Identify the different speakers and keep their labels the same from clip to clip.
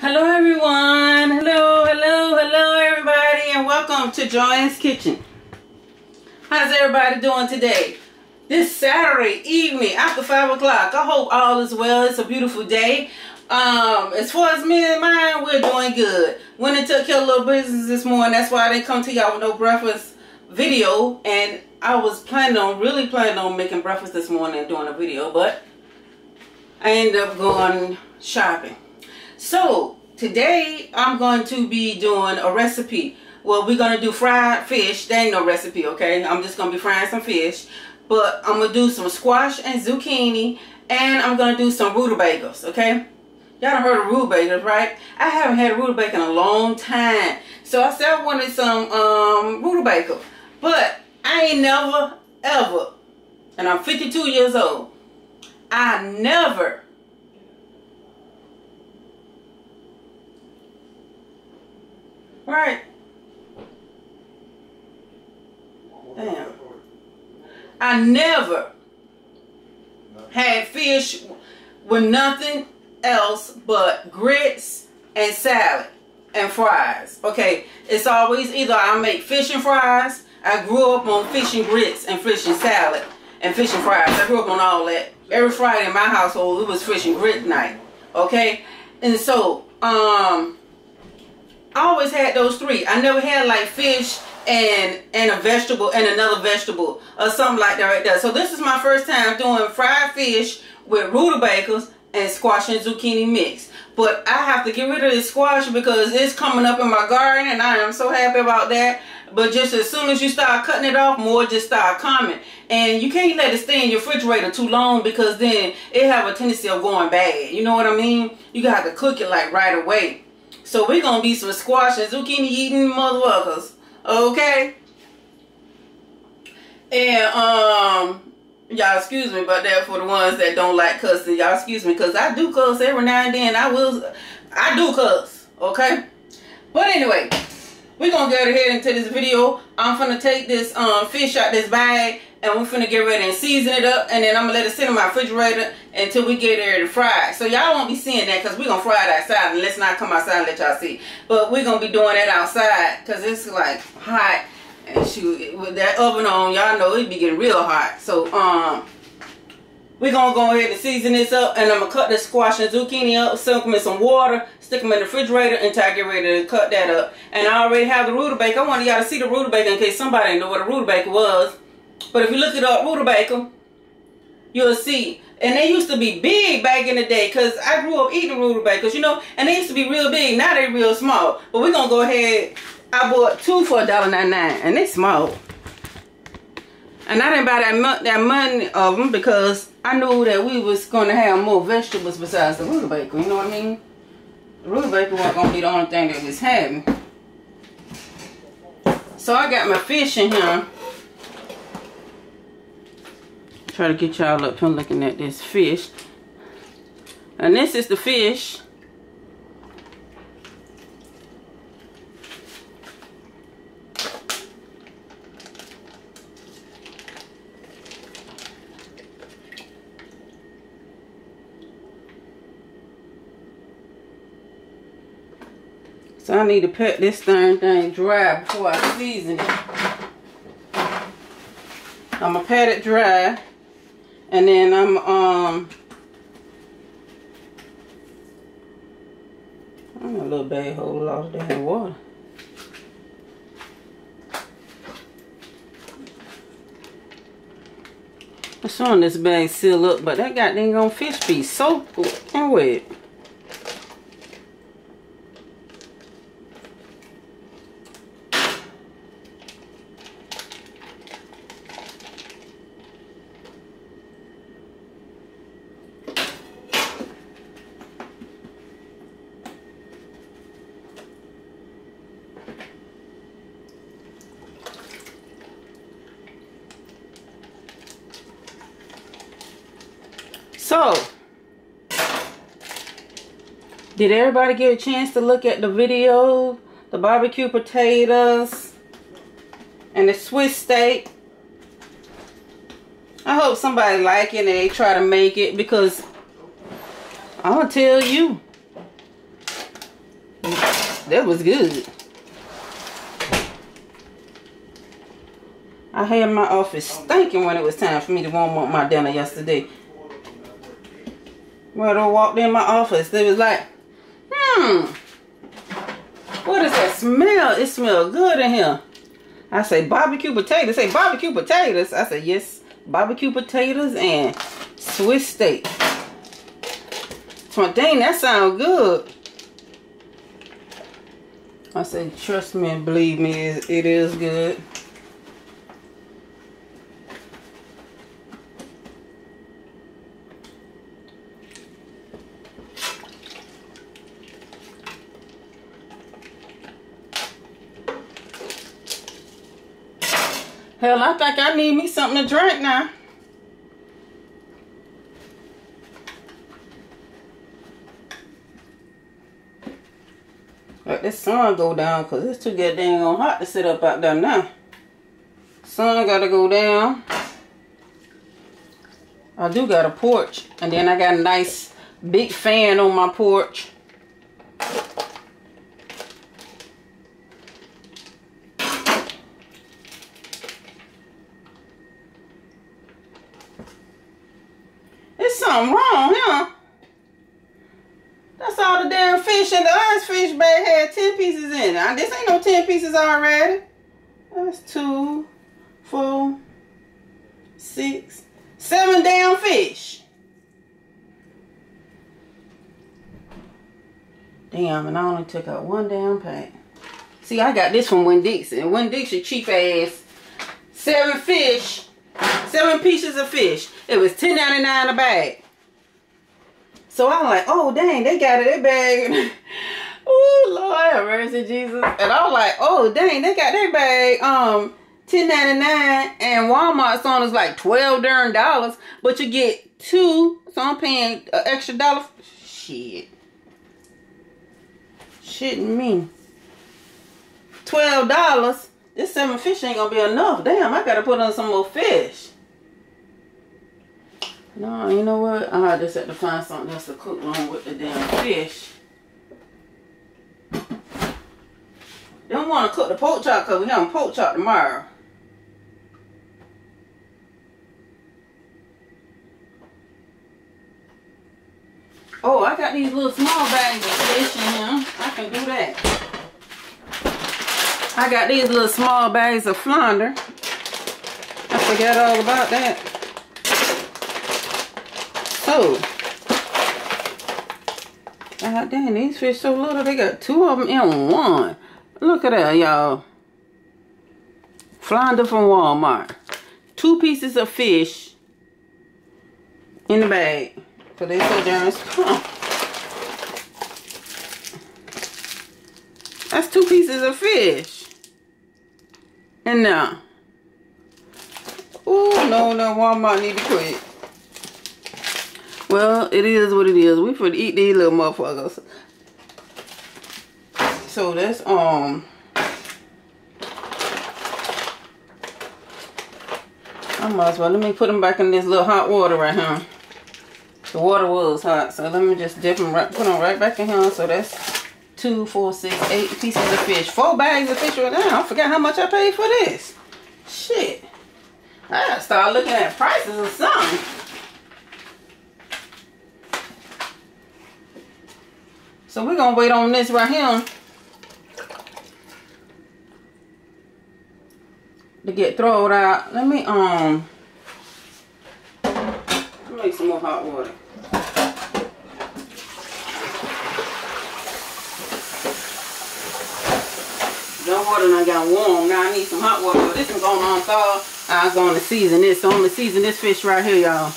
Speaker 1: Hello everyone. Hello, hello, hello everybody and welcome to Joanne's Kitchen. How's everybody doing today? This Saturday evening after 5 o'clock. I hope all is well. It's a beautiful day. Um, as far as me and mine, we're doing good. Went and took care of little business this morning. That's why I didn't come to y'all with no breakfast video. And I was planning on, really planning on making breakfast this morning and doing a video. But I ended up going shopping. So today I'm going to be doing a recipe. Well, we're going to do fried fish. There ain't no recipe, okay? I'm just going to be frying some fish. But I'm going to do some squash and zucchini. And I'm going to do some rutabagas, okay? Y'all done heard of rutabagas, right? I haven't had a rutabaga in a long time. So I said I wanted some um, rutabaga. But I ain't never, ever, and I'm 52 years old, I never Right. Damn. I never had fish with nothing else but grits and salad and fries. Okay, it's always either I make fish and fries. I grew up on fish and grits and fish and salad and fish and fries. I grew up on all that. Every Friday in my household, it was fish and grit night. Okay, and so um I always had those three. I never had like fish and and a vegetable and another vegetable or something like that right there. So this is my first time doing fried fish with rutabagas and squash and zucchini mix. But I have to get rid of this squash because it's coming up in my garden and I am so happy about that. But just as soon as you start cutting it off, more just start coming. And you can't let it stay in your refrigerator too long because then it have a tendency of going bad. You know what I mean? You got to cook it like right away. So we're going to be some squash and zucchini eating motherfuckers. Okay? And, um, y'all excuse me about that for the ones that don't like cussing. Y'all excuse me because I do cuss every now and then. I will, I do cuss. Okay? But anyway, we're going to get ahead into this video. I'm going to take this um, fish out this bag and we're finna get ready and season it up and then I'm gonna let it sit in my refrigerator until we get ready to fry So y'all won't be seeing that because we're gonna fry it outside and let's not come outside and let y'all see. But we're gonna be doing that outside because it's like hot and shoot with that oven on y'all know it be getting real hot. So um we're gonna go ahead and season this up and I'm gonna cut the squash and zucchini up, soak them in some water, stick them in the refrigerator until I get ready to cut that up. And I already have the rutabaga. I want y'all to see the rutabaga in case somebody didn't know what a rutabaga was. But if you look it up, rutabaga, you'll see. And they used to be big back in the day because I grew up eating rutabagas, you know, and they used to be real big. Now they're real small. But we're going to go ahead. I bought two for $1.99 and they small. And I didn't buy that, that money of them because I knew that we was going to have more vegetables besides the rutabaga. You know what I mean? The rutabaga wasn't going to be the only thing that was having. So I got my fish in here. Try to get y'all up here looking at this fish. And this is the fish. So I need to put this darn thing dry before I season it. I'm going to pat it dry. And then I'm um I'm a little bag whole lot of damn water. I'm showing this bag seal up, but that goddamn on fish be so and wet. So, did everybody get a chance to look at the video? The barbecue potatoes and the Swiss steak. I hope somebody like it and they try to make it because I'm going to tell you. That was good. I had my office stinking when it was time for me to warm up my dinner yesterday. When I walked in my office, they was like, hmm, what is that smell? It smells good in here. I say barbecue potatoes. Say barbecue potatoes. I say yes, barbecue potatoes and Swiss steak. So dang, that sounds good. I say trust me and believe me, it is good. Hell, I think I need me something to drink now. Let this sun go down because it's too goddamn hot to sit up out there now. Sun gotta go down. I do got a porch. And then I got a nice big fan on my porch. Something wrong, huh? That's all the damn fish in the last fish bag had 10 pieces in it. This ain't no 10 pieces already. That's two, four, six, seven damn fish. Damn, and I only took out one damn pack. See, I got this from Winn-Dixie. Winn-Dixie cheap ass. Seven fish Seven pieces of fish. It was ten ninety nine a bag. So I'm like, oh dang, they got it in bag. oh Lord have mercy, Jesus. And I'm like, oh dang, they got their bag um ten ninety nine and Walmart's on is like twelve darn dollars, but you get two, so I'm paying an extra dollar. Shit. Shitting me. Twelve dollars. This seven fish ain't gonna be enough. Damn, I gotta put on some more fish. No, you know what? I just have to find something else to cook along with the damn fish. Don't want to cook the pork chop because we have pork chop tomorrow. Oh, I got these little small bags of fish in here. I can do that. I got these little small bags of flounder. I forgot all about that. Oh. God damn, these fish so little. They got two of them in one. Look at that, y'all. Flounder from Walmart. Two pieces of fish in the bag. So they so darn huh. That's two pieces of fish. And now. Oh, no, no, Walmart need to quit. Well, it is what it is. We for eat these little motherfuckers. So that's um I might as well let me put them back in this little hot water right here. The water was hot, so let me just dip them right put them right back in here. So that's two, four, six, eight pieces of fish. Four bags of fish right now. I forgot how much I paid for this. Shit. I gotta start looking at prices or something. So we're going to wait on this right here to get thrown out. Let me, um, make some more hot water. The water I got warm. Now I need some hot water. This is going on thaw. I was going to season this. So I'm going to season this fish right here, y'all.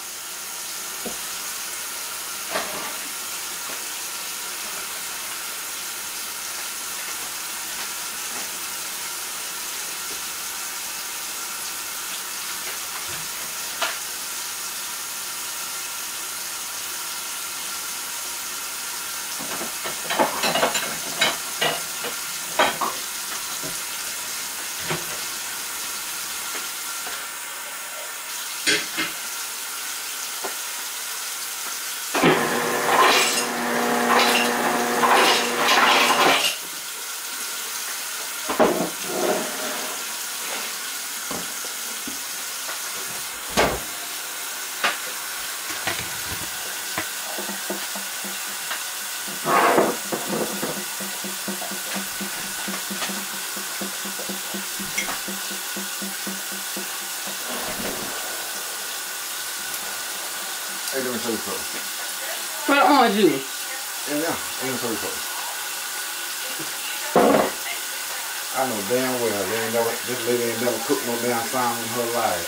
Speaker 2: Never no damn salmon in her life.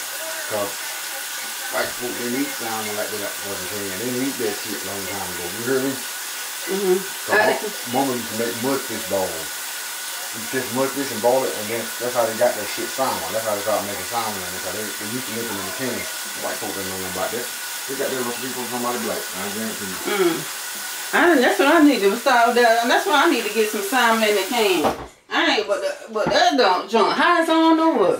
Speaker 2: Cause white folk didn't eat salmon like they wasn't can. They didn't eat that shit a long time ago. You hear me?
Speaker 1: Mm-hmm.
Speaker 2: Cause mama used to make mudfish balls. You fish mudfish and boil it, and then that's how they got that shit salmon. That's how they started making salmon. And because they, they used to make them in the can. White folk didn't know nothing about that. They got their recipe from somebody black. I guarantee you.
Speaker 1: Mm. I, that's what I need to start that. That's why I need to get some salmon in the can. I ain't, but the, but that don't joint how it's on or what?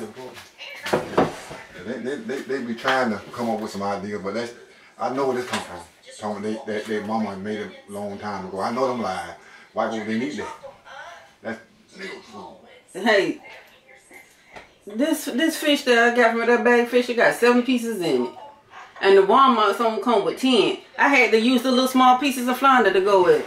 Speaker 2: They, they, they, they be trying to come up with some ideas, but that's I know where this come from. They, that their mama made it a long time ago. I know them lies. White people didn't eat that. That's nigga food.
Speaker 1: Hey, this this fish that I got from that bag fish, it got seven pieces in it. And the Walmart's only come with ten. I had to use the little small pieces of flounder to go with it.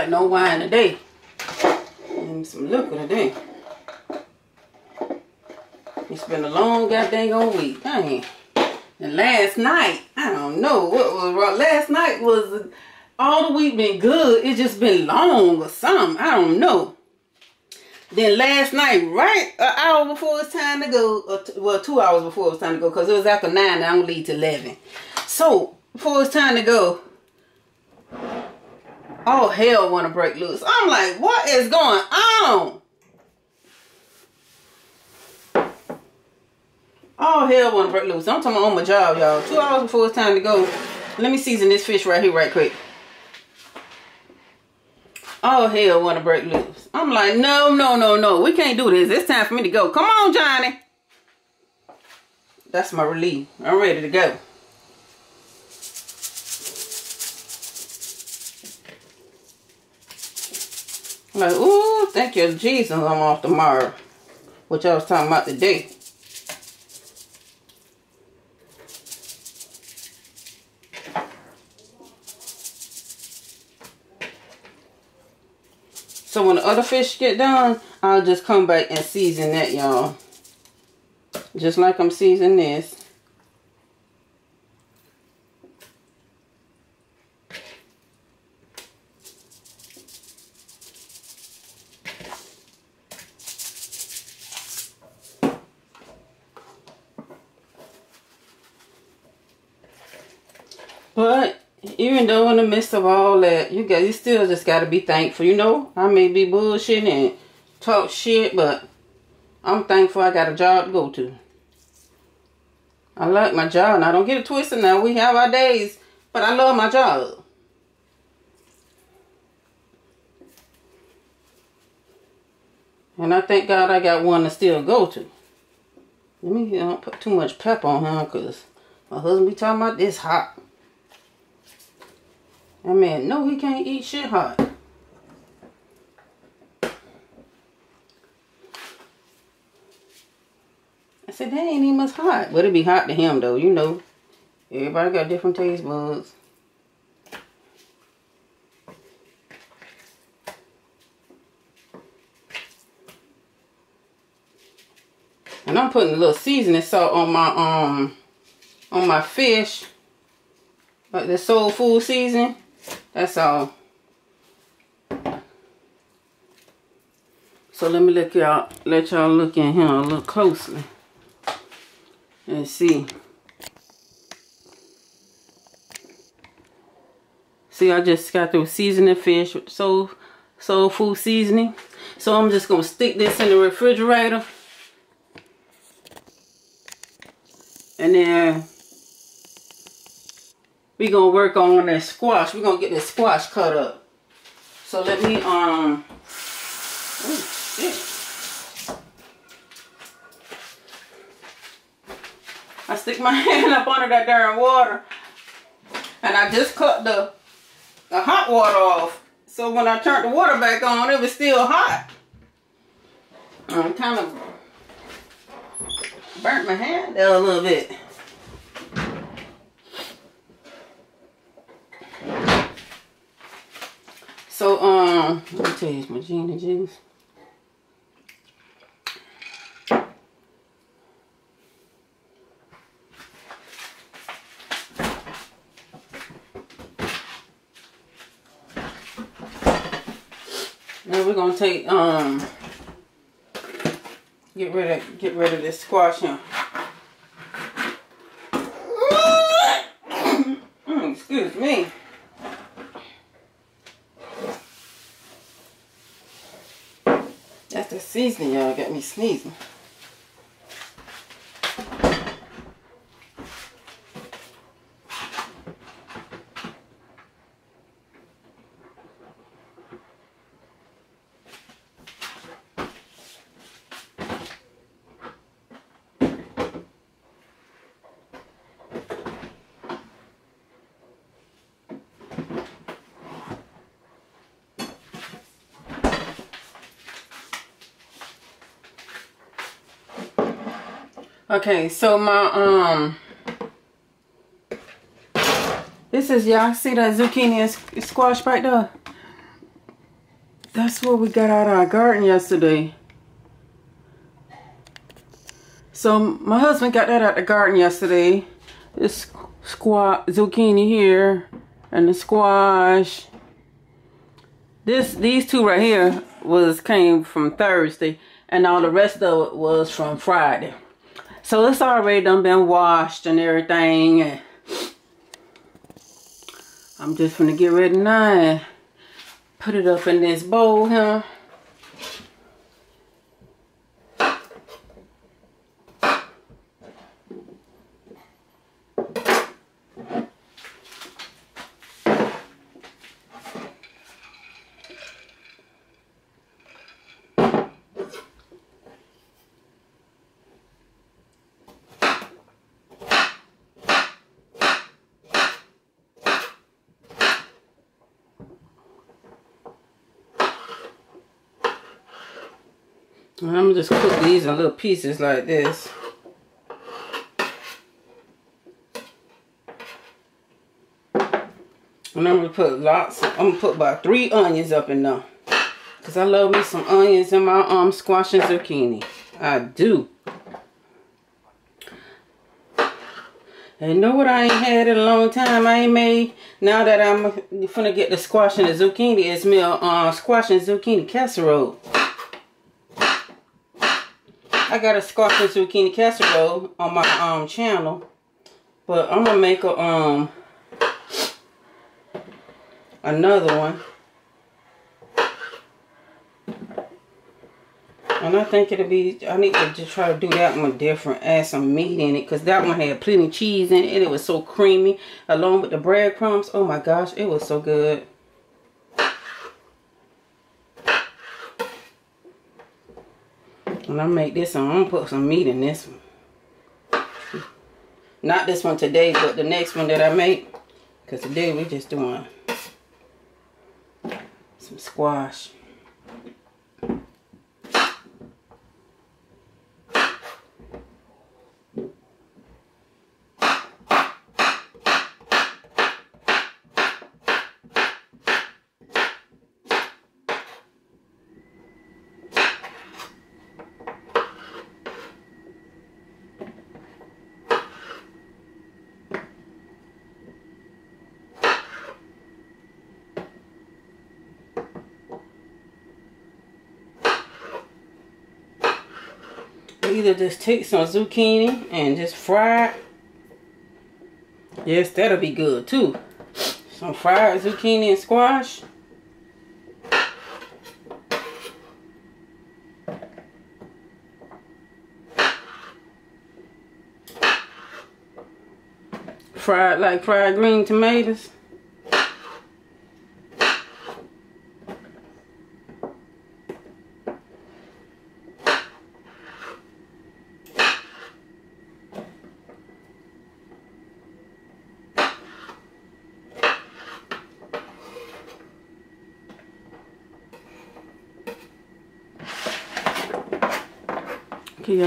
Speaker 1: Like no wine today. And some liquor today. It's been a long goddamn old week. Dang. And last night, I don't know what was wrong. Last night was all the week been good. It just been long or something. I don't know. Then last night, right an hour before it's time to go, or well, two hours before it was time to go, because it was after nine, and I'm gonna leave to eleven. So before it's time to go, all hell want to break loose. I'm like, what is going on? All hell want to break loose. I'm talking about on my job, y'all. Two hours before it's time to go. Let me season this fish right here, right quick. All hell want to break loose. I'm like, no, no, no, no. We can't do this. It's time for me to go. Come on, Johnny. That's my relief. I'm ready to go. I'm like, ooh, thank you, Jesus, I'm off tomorrow. Which I was talking about today. So when the other fish get done, I'll just come back and season that, y'all. Just like I'm seasoning this. But even though in the midst of all that, you got you still just gotta be thankful. You know, I may be bullshitting and talk shit, but I'm thankful I got a job to go to. I like my job, and I don't get it twisted now. We have our days, but I love my job. And I thank God I got one to still go to. Let me don't put too much pep on him, because my husband be talking about this hot. That man, no, he can't eat shit hot. I said, that ain't even much hot. But it be hot to him, though. You know, everybody got different taste buds. And I'm putting a little seasoning salt on my um on my fish. Like the soul food seasoning. That's all. So let me look y'all let y'all look in here a little closely. And see. See, I just got through seasoning fish with soul, soul food seasoning. So I'm just going to stick this in the refrigerator. And then we to work on that squash. We're to get this squash cut up. So let me, um, oh, shit. I stick my hand up under that darn water and I just cut the, the hot water off. So when I turned the water back on, it was still hot. I'm kind of burnt my hand a little bit. So, um, let me taste my Gina juice. Now we're gonna take um get rid of get rid of this squash here. Mm, excuse me. The y'all got me sneezing. Okay, so my um this is y'all see that zucchini and squash right there? That's what we got out of our garden yesterday. So my husband got that out of the garden yesterday. This squash zucchini here and the squash. This these two right here was came from Thursday and all the rest of it was from Friday. So it's already done been washed and everything. And I'm just gonna get ready now and put it up in this bowl here. And I'm just cook these in little pieces like this. And I'm gonna put lots, I'm gonna put about three onions up in there. Cause I love me some onions in my um squash and zucchini. I do. And know what I ain't had in a long time? I ain't made, now that I'm finna get the squash and the zucchini, it's me a uh, squash and zucchini casserole. I got a squash and zucchini casserole on my um channel. But I'm gonna make a um another one. And I think it'll be, I need to just try to do that one different. Add some meat in it. Because that one had plenty of cheese in it. It was so creamy. Along with the breadcrumbs. Oh my gosh, it was so good. And I make this one, I'm going to put some meat in this one. Not this one today, but the next one that I make. Because today we're just doing some squash. Either just take some zucchini and just fry it. Yes, that'll be good too. Some fried zucchini and squash. Fried like fried green tomatoes.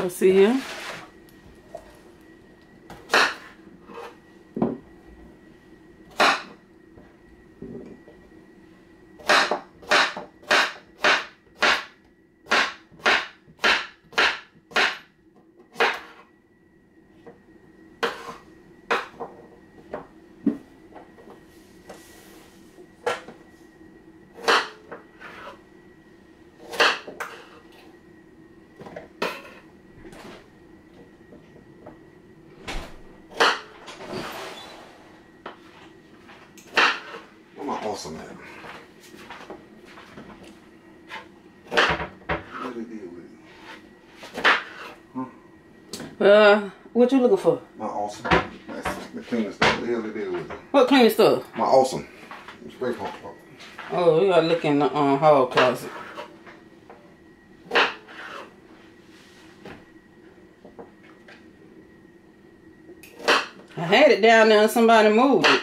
Speaker 1: Y'all see here?
Speaker 2: Where my awesome at? What they did with it?
Speaker 1: Uh, what you looking for?
Speaker 2: My awesome. That's the cleanest stuff. What the hell they did with it?
Speaker 1: What clean stuff?
Speaker 2: My awesome. Spray pump.
Speaker 1: Oh, you gotta look in the um, hall closet. I had it down there and somebody moved it.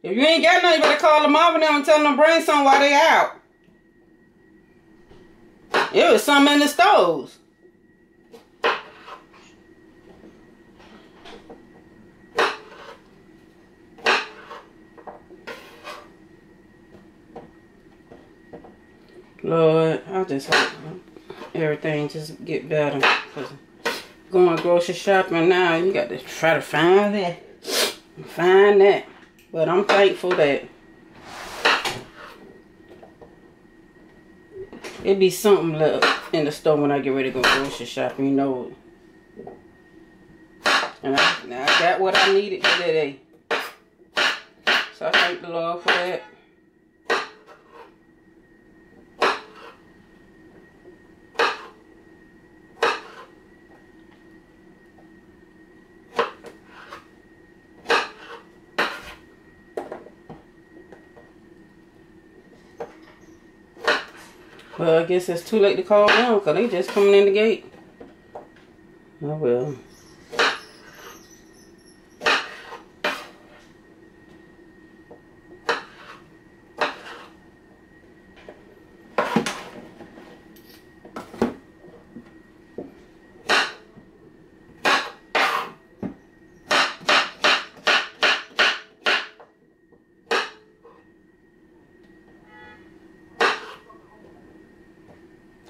Speaker 1: If you ain't got nothing, you better them and tell them to bring some while they out. It was some in the stoves. Lord, I just hope everything just get better. Cause going grocery shopping now, you got to try to find that, find that. But I'm thankful that it be something left in the store when I get ready to go grocery shopping, you know. And I, I got what I needed today. So I thank the Lord for that. Well, I guess it's too late to call them because they just coming in the gate. Oh well.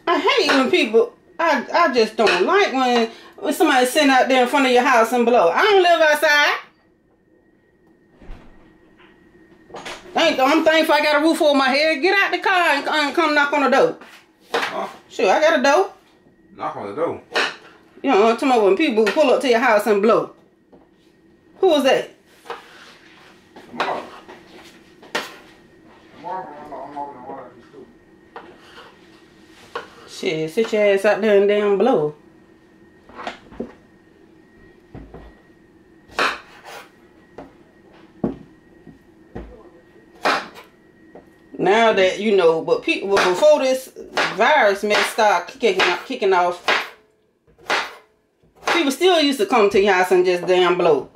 Speaker 1: I hate when people. I I just don't like when when somebody sitting out there in front of your house and blow. I don't live outside. Thank I'm thankful I got a roof over my head. Get out the car and, and come knock on the door.
Speaker 2: Huh?
Speaker 1: Sure, I got a door.
Speaker 2: Knock on the door.
Speaker 1: You know, I'm talking about when people pull up to your house and blow. Who was that?
Speaker 2: Tomorrow. Tomorrow, I'm not- I'm not gonna water this too.
Speaker 1: Shit, sit your ass out there and damn blow. Now that you know, but people before this virus may start kicking kicking off, people still used to come to your house and just damn blow.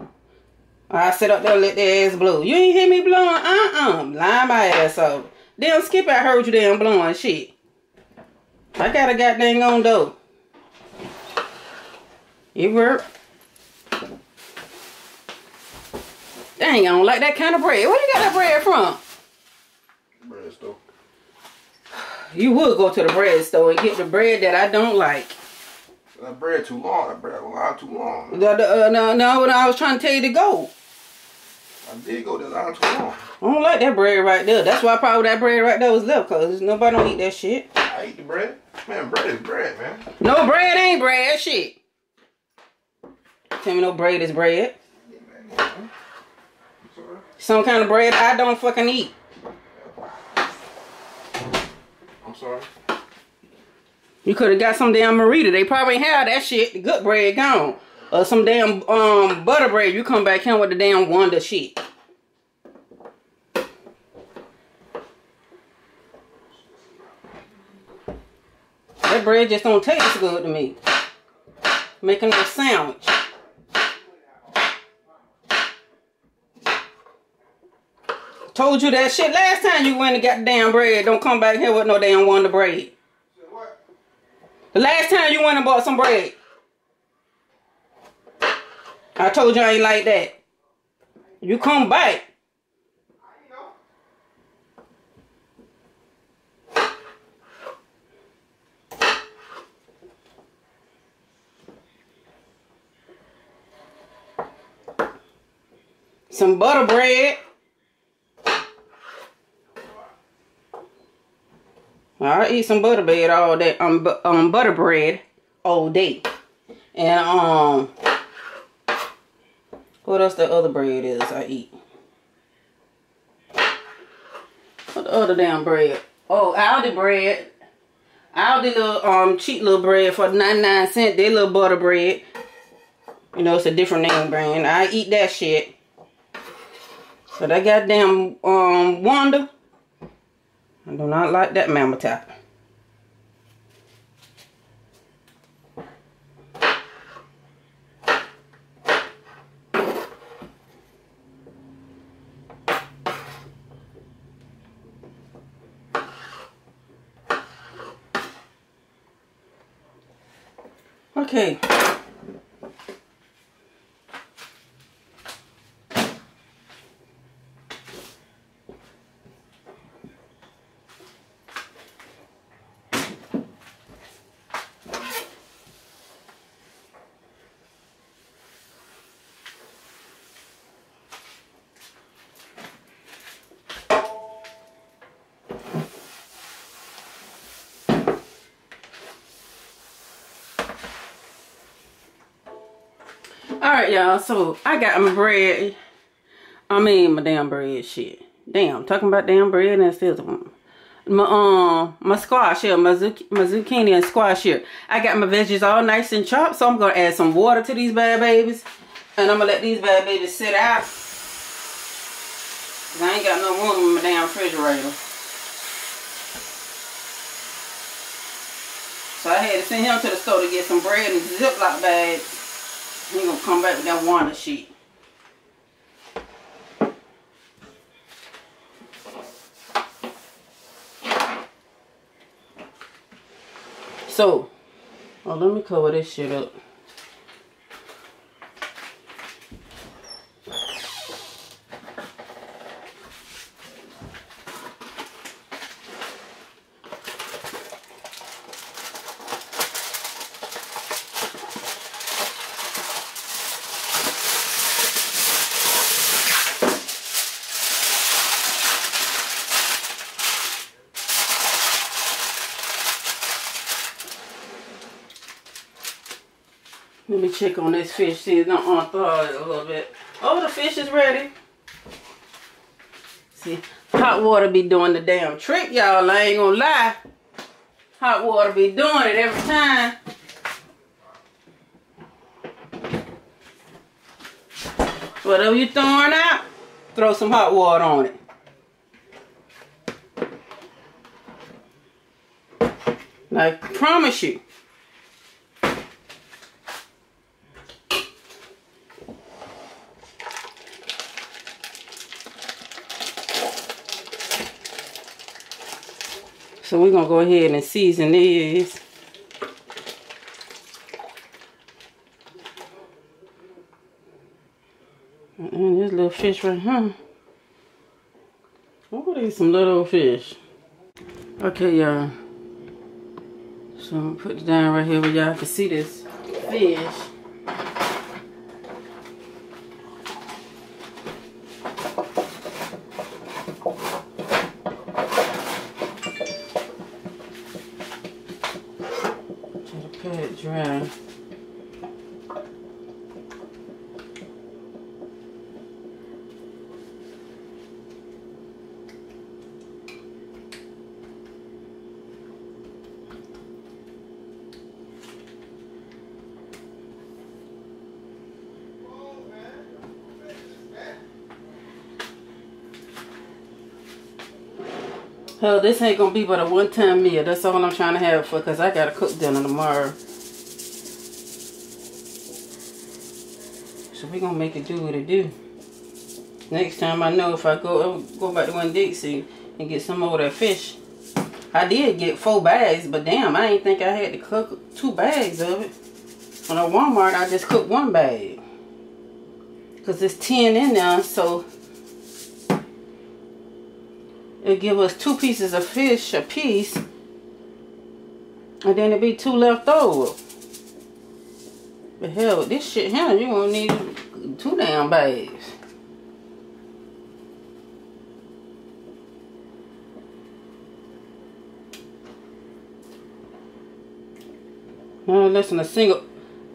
Speaker 1: I sit up there and let their ass blow. You ain't hear me blowing? Uh-uh. Line my ass off. Damn skip I heard you damn blowing shit. I got a goddamn on though. It worked. Dang, I don't like that kind of bread. Where you got that bread from?
Speaker 2: Bread store.
Speaker 1: You would go to the bread store and get the bread that I don't like.
Speaker 2: That bread too long. That bread a line too long.
Speaker 1: The, the, uh, no, no, when I was trying to tell you to go.
Speaker 2: I did go that line too long.
Speaker 1: I don't like that bread right there. That's why I probably that bread right there was left, cause nobody don't eat that shit.
Speaker 2: I eat the bread. Man, bread is bread, man.
Speaker 1: No bread ain't bread, shit. Tell me no bread is bread. Some kind of bread I don't fucking eat.
Speaker 2: I'm sorry.
Speaker 1: You could have got some damn Merita. They probably have that shit. The good bread gone. Or some damn um butter bread. You come back here with the damn Wonder shit. That bread just don't taste good to me. Making a sandwich. Told you that shit last time you went and got damn bread. Don't come back here with no damn Wonder bread. The last time you went and bought some bread. I told you I ain't like that. You come back. Some butter bread. I eat some butter bread all day. Um, um, butter bread all day. And um, what else the other bread is I eat? What the other damn bread? Oh, Aldi bread. Aldi little um cheap little bread for 99 cents. They little butter bread. You know, it's a different name brand. I eat that shit. So that goddamn um Wonder. I do not like that mama tap. Okay. Right, y'all. So I got my bread. I mean, my damn bread shit. Damn, talking about damn bread and still my um my squash here, my, zuc my zucchini and squash here. I got my veggies all nice and chopped, so I'm gonna add some water to these bad babies, and I'm gonna let these bad babies sit out. I ain't got no room in my damn refrigerator. So I had to send him to the store to get some bread and Ziploc bags. He gonna come back with that Wonder sheet. So, oh, let me cover this shit up. Check on this fish, see it's not unthaw it a little bit. Oh, the fish is ready. See, hot water be doing the damn trick, y'all. I ain't gonna lie. Hot water be doing it every time. Whatever you throwing out, throw some hot water on it. I promise you. So we're going to go ahead and season these. And this little fish right here. Oh, these some little fish. Okay, y'all. So I'm going to put it down right here where y'all can see this fish. This ain't gonna be but a one-time meal. That's all I'm trying to have for, because I gotta cook dinner tomorrow. So we gonna make it do what it do. Next time I know if I go go back to Winn-Dixie and get some more of that fish. I did get four bags, but damn, I didn't think I had to cook two bags of it. On a Walmart, I just cooked one bag. Because there's 10 in there, so it give us two pieces of fish a piece. And then it be two left over. But hell, this shit here, you gonna need two damn bags. No less than a single.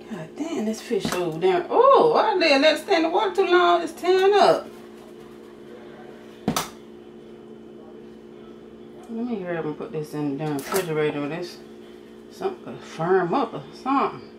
Speaker 1: God damn, this fish so damn. Oh, I let it stand in the water too long. It's tearing up. Me grab and put this in the refrigerator this. Something firm up or something.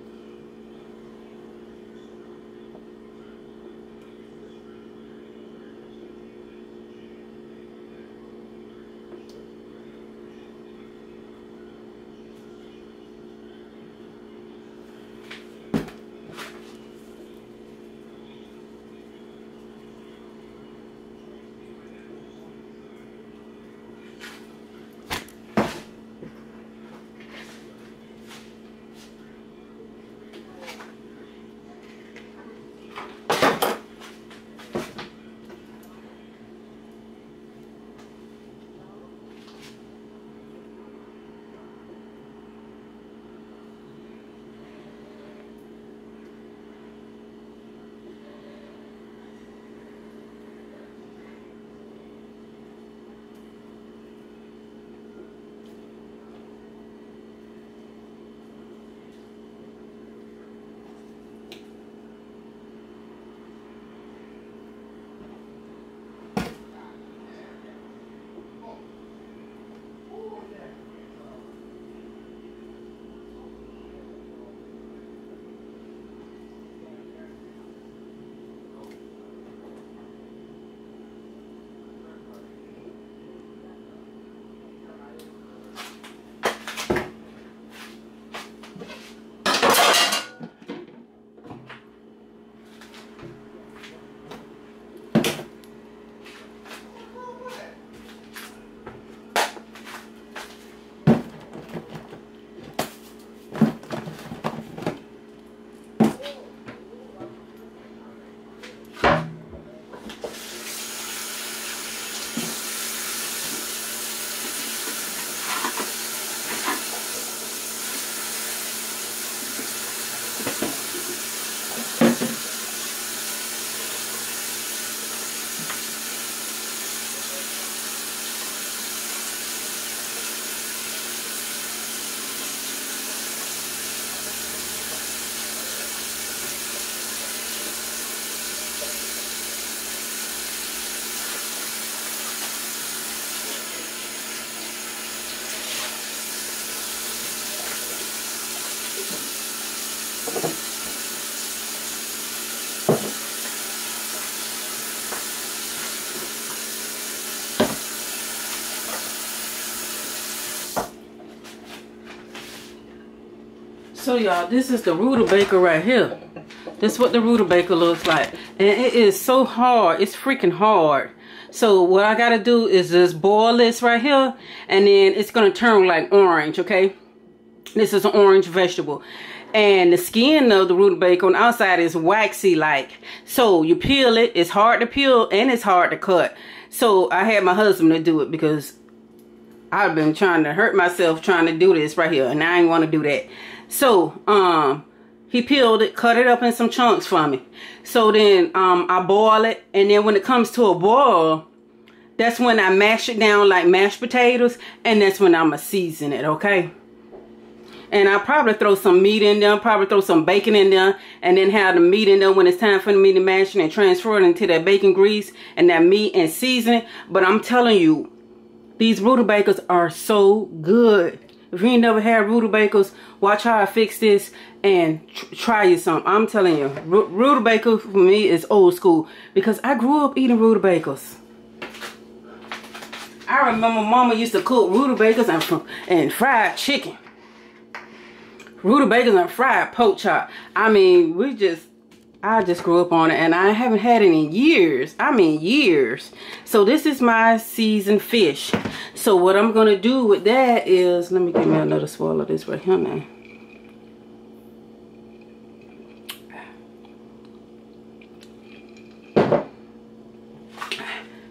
Speaker 1: So y'all, this is the rutabaga right here. This is what the rutabaga looks like. And it is so hard. It's freaking hard. So what I gotta do is just boil this right here. And then it's gonna turn like orange, okay? This is an orange vegetable. And the skin of the rutabaga on the outside is waxy like. So you peel it. It's hard to peel and it's hard to cut. So I had my husband to do it because I've been trying to hurt myself trying to do this right here. And I ain't want to do that. So, um, he peeled it, cut it up in some chunks for me. So then um, I boil it. And then when it comes to a boil, that's when I mash it down like mashed potatoes. And that's when I'm going to season it, okay? And I'll probably throw some meat in there, probably throw some bacon in there, and then have the meat in there when it's time for the meat to mash it and transfer it into that bacon grease and that meat and season it. But I'm telling you, these rutabagas are so good. If you ain't never had rutabagas, watch how I fix this and tr try you some. I'm telling you, rutabaga for me is old school because I grew up eating rutabagas. I remember mama used to cook rutabagas and, and fried chicken. Rutabagas and fried pork chop. I mean, we just, I just grew up on it and I haven't had it in years. I mean years. So this is my seasoned fish. So what I'm going to do with that is, let me give me another swallow of this right here now.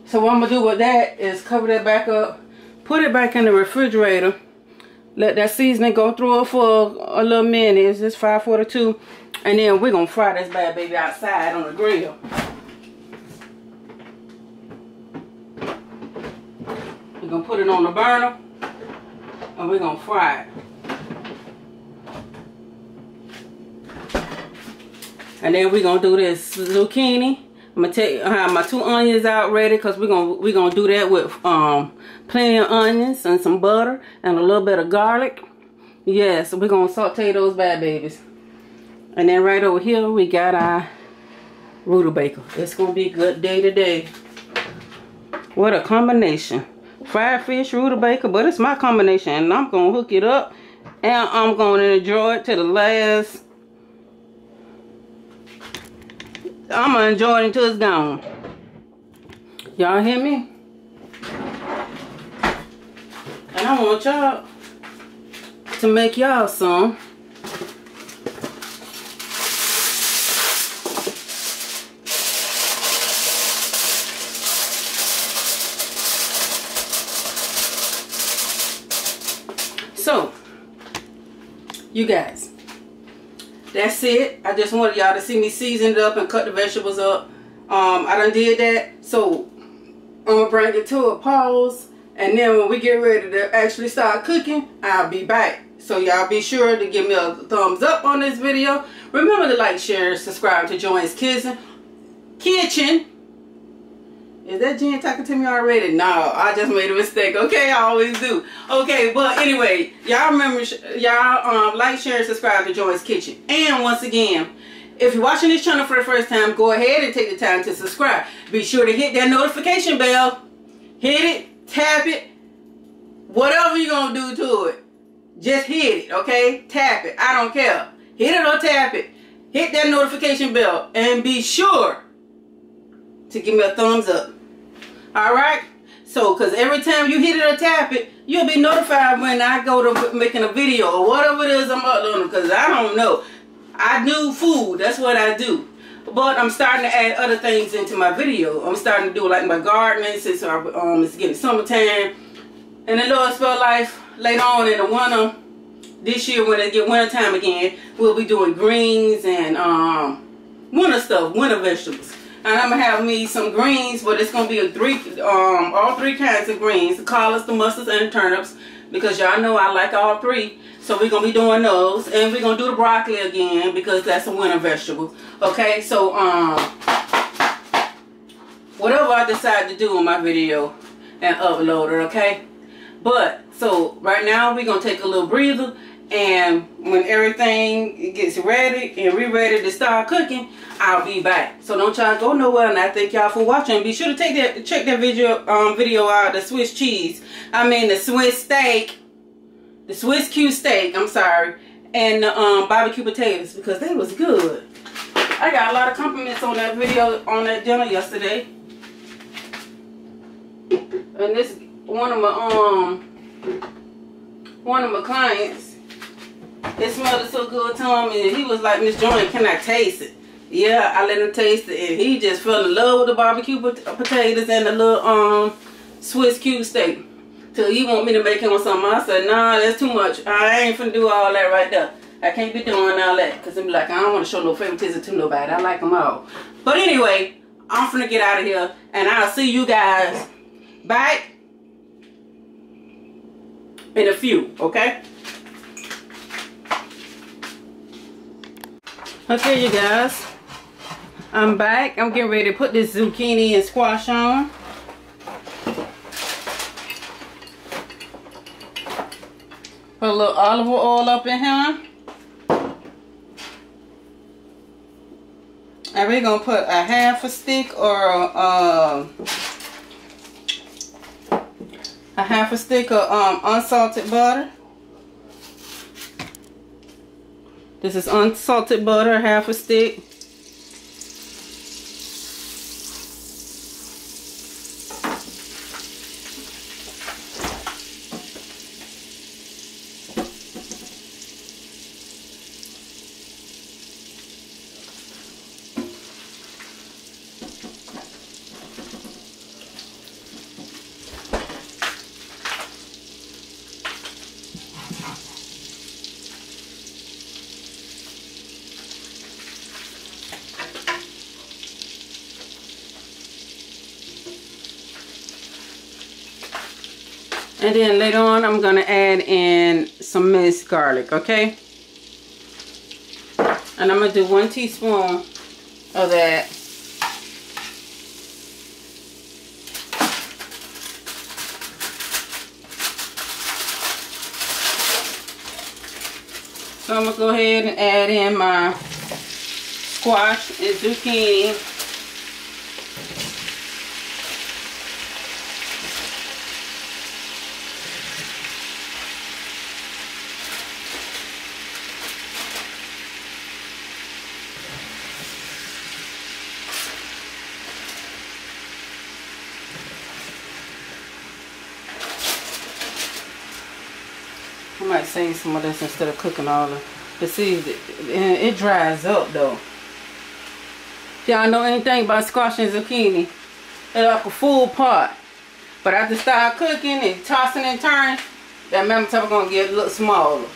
Speaker 1: So what I'm going to do with that is cover that back up, put it back in the refrigerator, let that seasoning go through it for a, little minute. It's just 542. And then we're going to fry this bad baby outside on the grill. We're going to put it on the burner and we're going to fry it. And then we're going to do this zucchini I'm gonna take I have my two onions out ready because we're gonna we're gonna do that with um plenty of onions and some butter and a little bit of garlic. Yes, we're gonna saute those bad babies. And then right over here we got our rutabaga. It's gonna be a good day today. What a combination. Fried fish, rutabaga, but it's my combination and I'm gonna hook it up and I'm gonna enjoy it to the last I'm gonna enjoy it until it's gone. Y'all hear me? And I want y'all to make y'all some. So, you guys, that's it. I just wanted y'all to see me seasoned up and cut the vegetables up. Um i done did that. So i'm gonna bring it to a pause and then when we get ready to actually start cooking i'll be back so y'all be sure to give me a thumbs up on this video remember to like share subscribe to joan's kitchen kitchen is that Jen talking to me already? No, I just made a mistake. Okay, I always do. Okay, but anyway, y'all remember, y'all um, like, share, and subscribe to Joy's Kitchen. And once again, if you're watching this channel for the first time, go ahead and take the time to subscribe. Be sure to hit that notification bell. Hit it, tap it, whatever you're going to do to it. Just hit it, okay? Tap it. I don't care. Hit it or tap it. Hit that notification bell. And be sure to give me a thumbs up. All right. So, because every time you hit it or tap it, you'll be notified when I go to making a video or whatever it is I'm uploading. Because I don't know. I do food. That's what I do. But I'm starting to add other things into my video. I'm starting to do like my gardening since um, it's getting summertime. And the Lord's felt life later on in the winter. This year when it get winter time again, we'll be doing greens and um, winter stuff, winter vegetables. And I'm gonna have me some greens, but it's gonna be a three, um, all three kinds of greens: the collards, the mustards, and the turnips. Because y'all know I like all three. So we're gonna be doing those, and we're gonna do the broccoli again because that's a winter vegetable. Okay, so um, whatever I decide to do on my video and upload it. Okay, but so right now we're gonna take a little breather and when everything gets ready and we're ready to start cooking i'll be back so don't y'all go nowhere and i thank y'all for watching be sure to take that check that video um video out the swiss cheese i mean the swiss steak the swiss q steak i'm sorry and the um barbecue potatoes because they was good i got a lot of compliments on that video on that dinner yesterday and this one of my um one of my clients it smelled so good to him, and he was like, Miss Joy, can I taste it? Yeah, I let him taste it, and he just fell in love with the barbecue potatoes and the little um Swiss cube steak. Till he want me to make him something. I said, nah, that's too much. I ain't finna do all that right there. I can't be doing all that. Because I'm like, I don't want to show no favoritism to nobody. I like them all. But anyway, I'm finna get out of here. And I'll see you guys back in a few, okay? Okay, you guys. I'm back. I'm getting ready to put this zucchini and squash on. Put a little olive oil up in here. And we're going to put a half a stick or uh, a half a stick of um, unsalted butter. This is unsalted butter, half a stick. Then later on, I'm going to add in some minced garlic, okay? And I'm going to do one teaspoon of that. So I'm going to go ahead and add in my squash and zucchini might save some of this instead of cooking all of But see, it dries up though. Y'all know anything about squash and zucchini? It's like a full pot. But after start cooking and tossing and turning, that mammoth top gonna get a little smaller.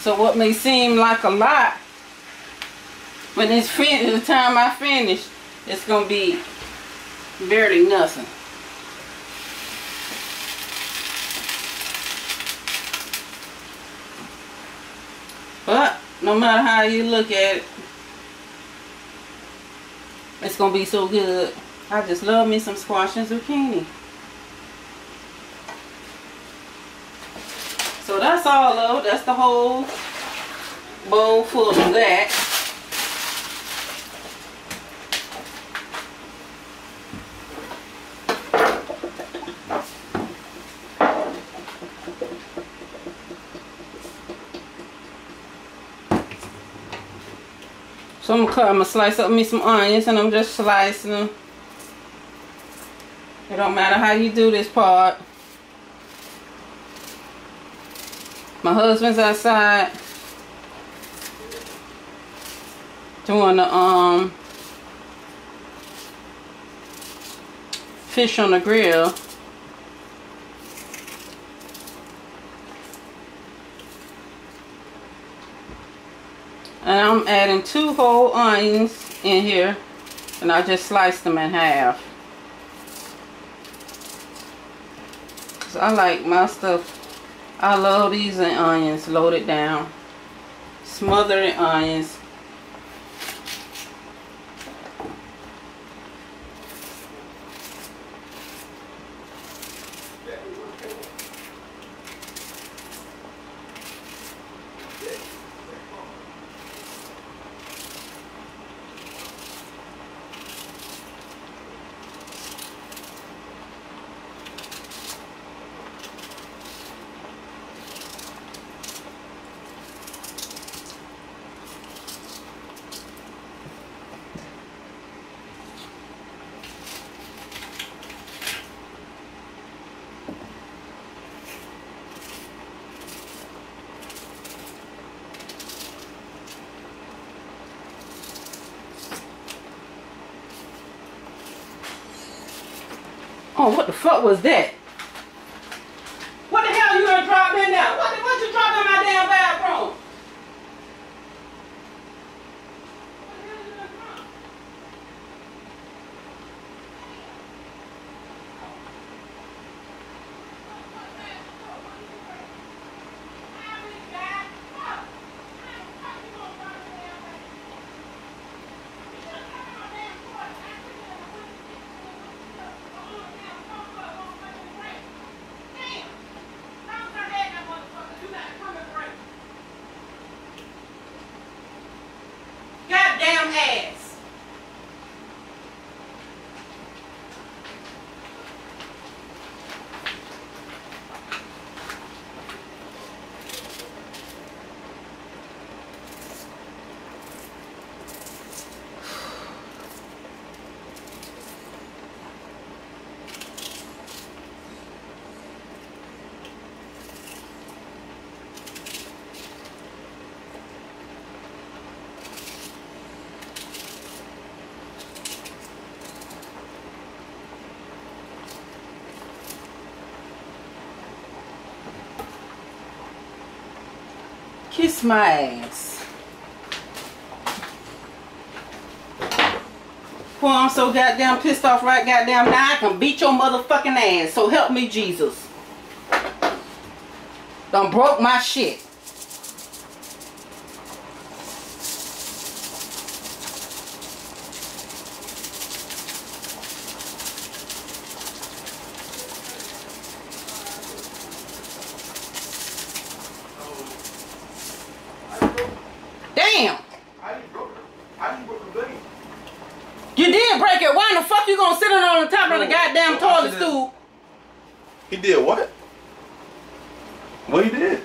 Speaker 1: So what may seem like a lot, when it's finished, the time I finish, it's gonna be barely nothing. But no matter how you look at it, it's going to be so good. I just love me some squash and zucchini. So that's all of That's the whole bowl full of that. So I'm gonna cut, I'm gonna slice up me some onions and I'm just slicing them. It don't matter how you do this part. My husband's outside doing the um fish on the grill. And I'm adding two whole onions in here. And I just sliced them in half. So I like my stuff. I love these onions loaded down. Smothered onions. Oh, what the fuck was that? Kiss my ass. Well, I'm so goddamn pissed off right goddamn now I can beat your motherfucking ass. So help me, Jesus. Done broke my shit. Damn. You did break it. Why the fuck you gonna sit on the top of the goddamn toilet stool?
Speaker 3: He did what? What he did?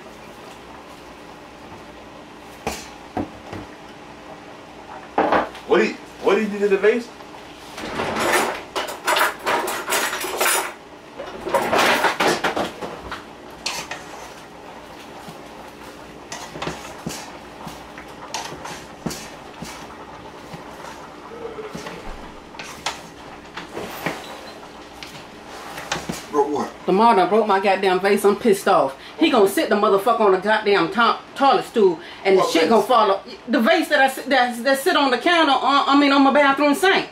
Speaker 3: What he what he did to the vase?
Speaker 2: What?
Speaker 1: Lamar done broke my goddamn vase. I'm pissed off. He gonna sit the motherfucker on the goddamn top, toilet stool, and the shit
Speaker 2: vase?
Speaker 1: gonna fall. off. The vase that I sit- that, that sit on the counter. On, I mean, on my bathroom sink.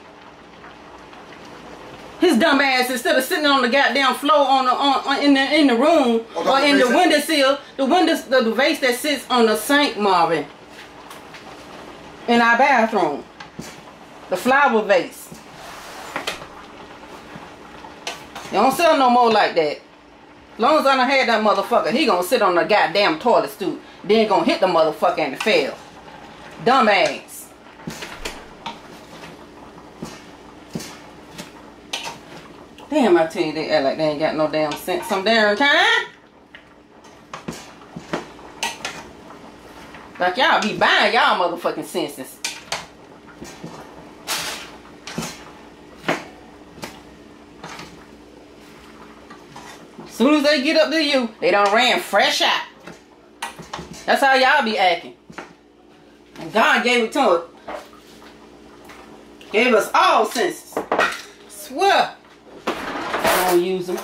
Speaker 1: His dumb ass instead of sitting on the goddamn floor on the on, on in the in the room
Speaker 2: Oh,
Speaker 1: or in
Speaker 2: the
Speaker 1: windowsill, the window the, the vase that sits on the sink, Marvin, in our bathroom, the flower vase. You don't sell no more like that. Long as I done had that motherfucker, he gonna sit on the goddamn toilet stool. Then gonna hit the motherfucker and fail. Dumbass. Damn, I tell you, they act like they ain't got no damn sense some damn time. Like y'all be buying y'all motherfucking senses. Soon as they get up to you, they done ran fresh out. That's how y'all be acting. And God gave it to us. Gave us all senses. Swear. I don't use them.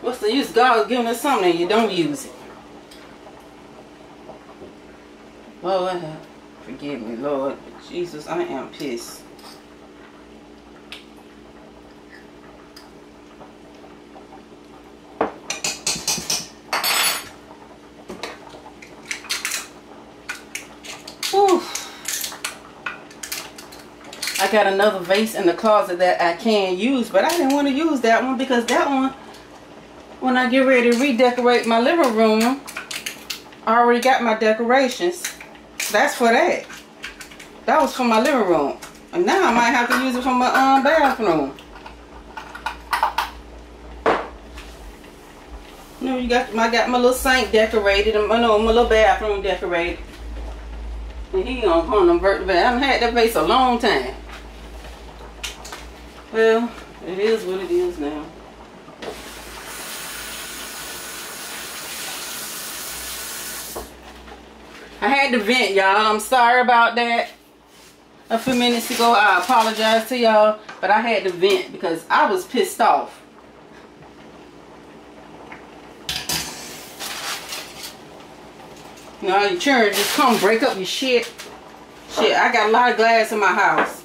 Speaker 1: What's the use? God's giving us something and you don't use it. Lord, forgive me, Lord. Jesus, I am pissed. I got another vase in the closet that I can use, but I didn't want to use that one because that one, when I get ready to redecorate my living room, I already got my decorations. That's for that. That was for my living room. And now I might have to use it for my um, bathroom. You know, you got I got my little sink decorated and my, no, my little bathroom decorated. And he gonna convert the vase. I haven't had that vase a long time. Well, it is what it is now. I had to vent, y'all. I'm sorry about that. A few minutes ago, I apologize to y'all, but I had to vent because I was pissed off. You know, your children just come break up your shit. Shit, I got a lot of glass in my house.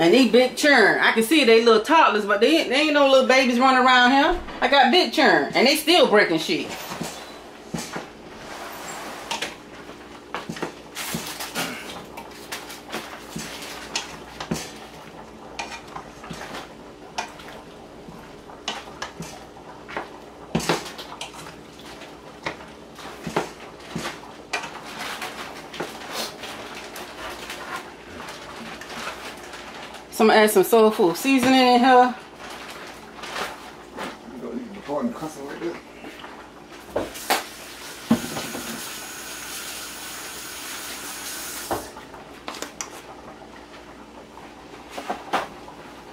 Speaker 1: And these big churn. I can see they little toddlers, but they, they ain't no little babies running around here. I got big churn. And they still breaking shit. So I'm gonna add some soul food seasoning in here.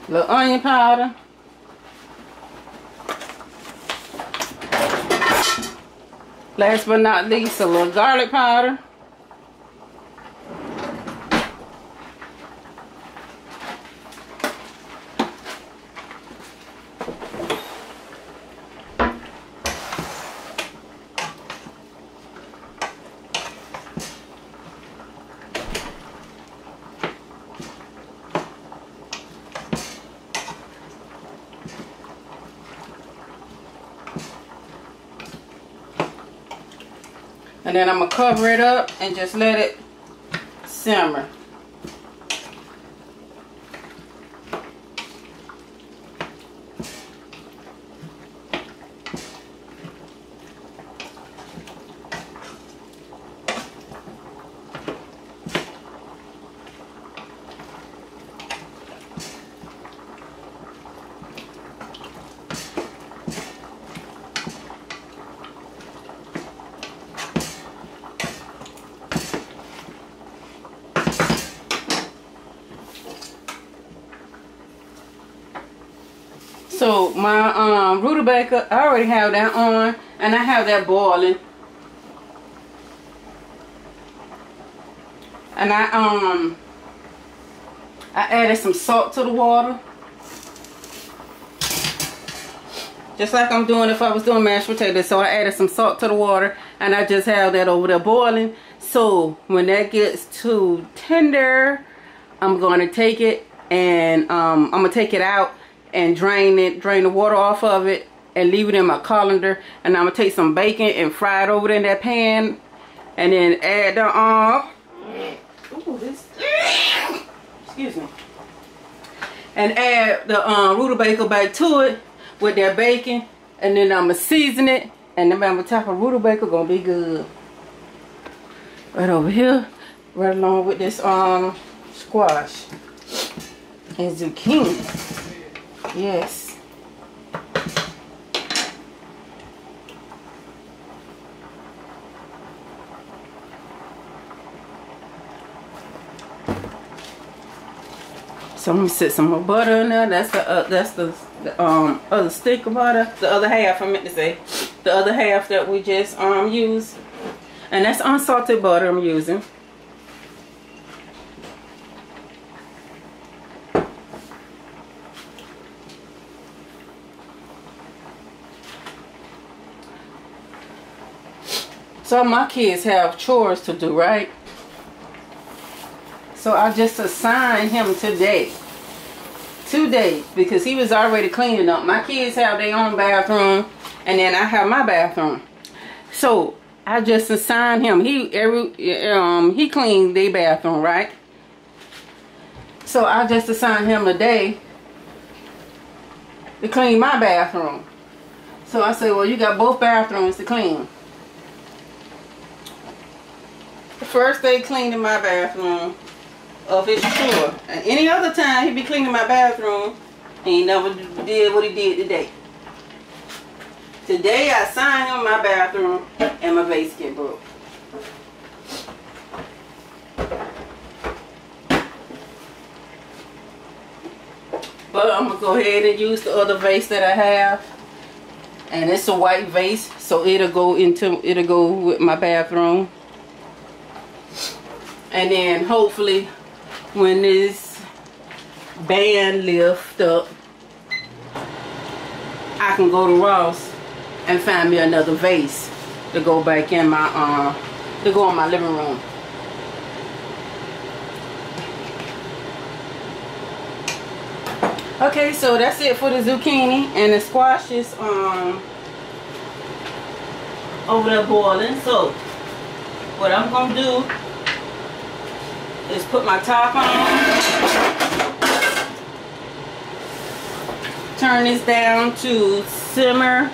Speaker 1: Little onion powder. Last but not least, a little garlic powder. Then I'm going to cover it up and just let it simmer. So my um rutabaga, I already have that on, and I have that boiling. And I um I added some salt to the water. Just like I'm doing if I was doing mashed potatoes. So I added some salt to the water and I just have that over there boiling. So when that gets too tender, I'm going to take it and um, I'm going to take it out and drain it, drain the water off of it and leave it in my colander. And I'm to take some bacon and fry it over in that pan and then add the, um, ooh, this, excuse me, and add the um, rutabaga back to it with that bacon and then I'm going to season it and then I'm gonna top of rutabaga to be good. Right over here, right along with this um squash and zucchini. Yes. So I'm gonna set some more butter in there. That's the uh, that's the, the um other stick of butter. The other half I meant to say. The other half that we just um used. And that's unsalted butter I'm using. So my kids have chores to do, right? So I just assigned him today. Today, because he was already cleaning up. My kids have their own bathroom, and then I have my bathroom. So I just assigned him. He every um he cleaned their bathroom, right? So I just assigned him a day to clean my bathroom. So I said, well, you got both bathrooms to clean. The first day cleaning my bathroom of his chore. And any other time he be cleaning my bathroom, he never did what he did today. Today I signed him my bathroom and my vase get broke. But I'm gonna go ahead and use the other vase that I have. And it's a white vase, so it'll go into it'll go with my bathroom. And then hopefully when this band lift up, I can go to Ross and find me another vase to go back in my uh to go in my living room. Okay, so that's it for the zucchini and the squash is um over there boiling. So what I'm gonna do is put my top on. Turn this down to simmer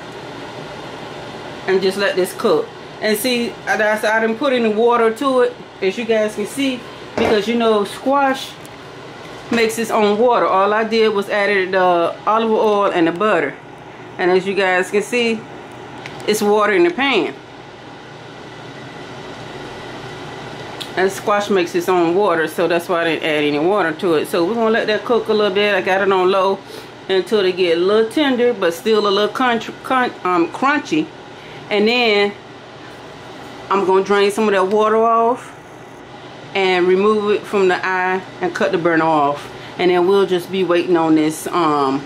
Speaker 1: and just let this cook. And see, I, I didn't put any water to it, as you guys can see, because you know squash makes its own water. All I did was added the olive oil and the butter. And as you guys can see, it's water in the pan. And squash makes its own water, so that's why I didn't add any water to it. So we're gonna let that cook a little bit. I got it on low until they get a little tender, but still a little crunch, crunch, um, crunchy. And then I'm gonna drain some of that water off and remove it from the eye and cut the burner off. And then we'll just be waiting on this um,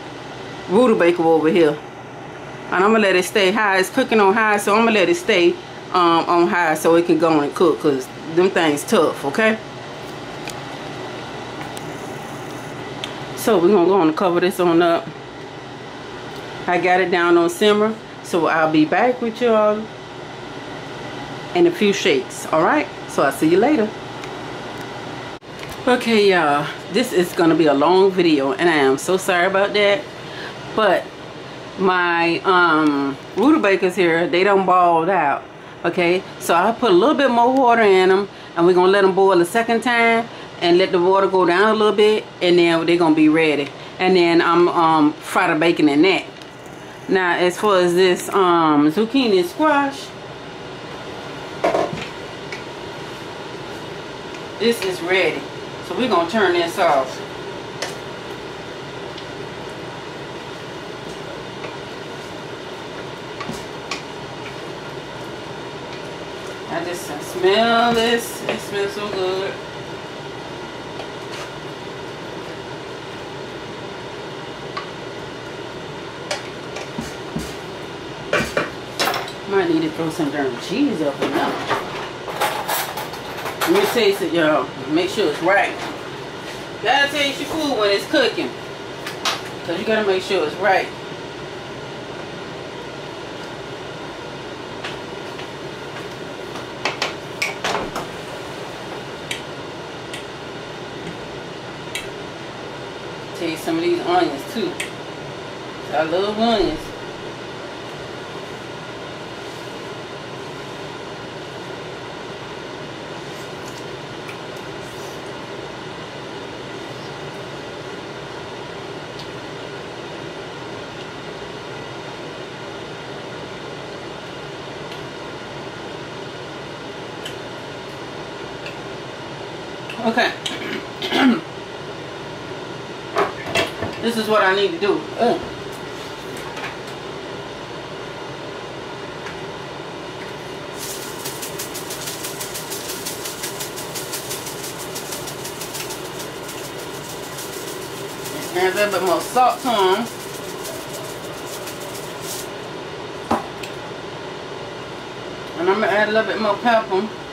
Speaker 1: rutabaga over here. And I'm gonna let it stay high. It's cooking on high, so I'm gonna let it stay um, on high so it can go on and cook because them things tough, okay? So we're gonna go on and cover this on up. I got it down on simmer, so I'll be back with y'all in a few shakes. All right. So I'll see you later. Okay, y'all. This is gonna be a long video, and I am so sorry about that. But my um, rutabagas here, they don't balled out. Okay, so I put a little bit more water in them, and we're gonna let them boil a second time, and let the water go down a little bit, and then they're gonna be ready. And then I'm um, fry the bacon in that. Now, as far as this um, zucchini squash, this is ready. So we're gonna turn this off. I just smell this. It smells so good. Might need to throw some darn cheese up in there. Let me taste it, y'all. Make sure it's right. Gotta taste your food when it's cooking. Cause you gotta make sure it's right. Some of these onions too. I love onions. Okay. this is what I need to do. Mm. Ugh. Add a little bit more salt to them. And I'm going to add a little bit more pepper.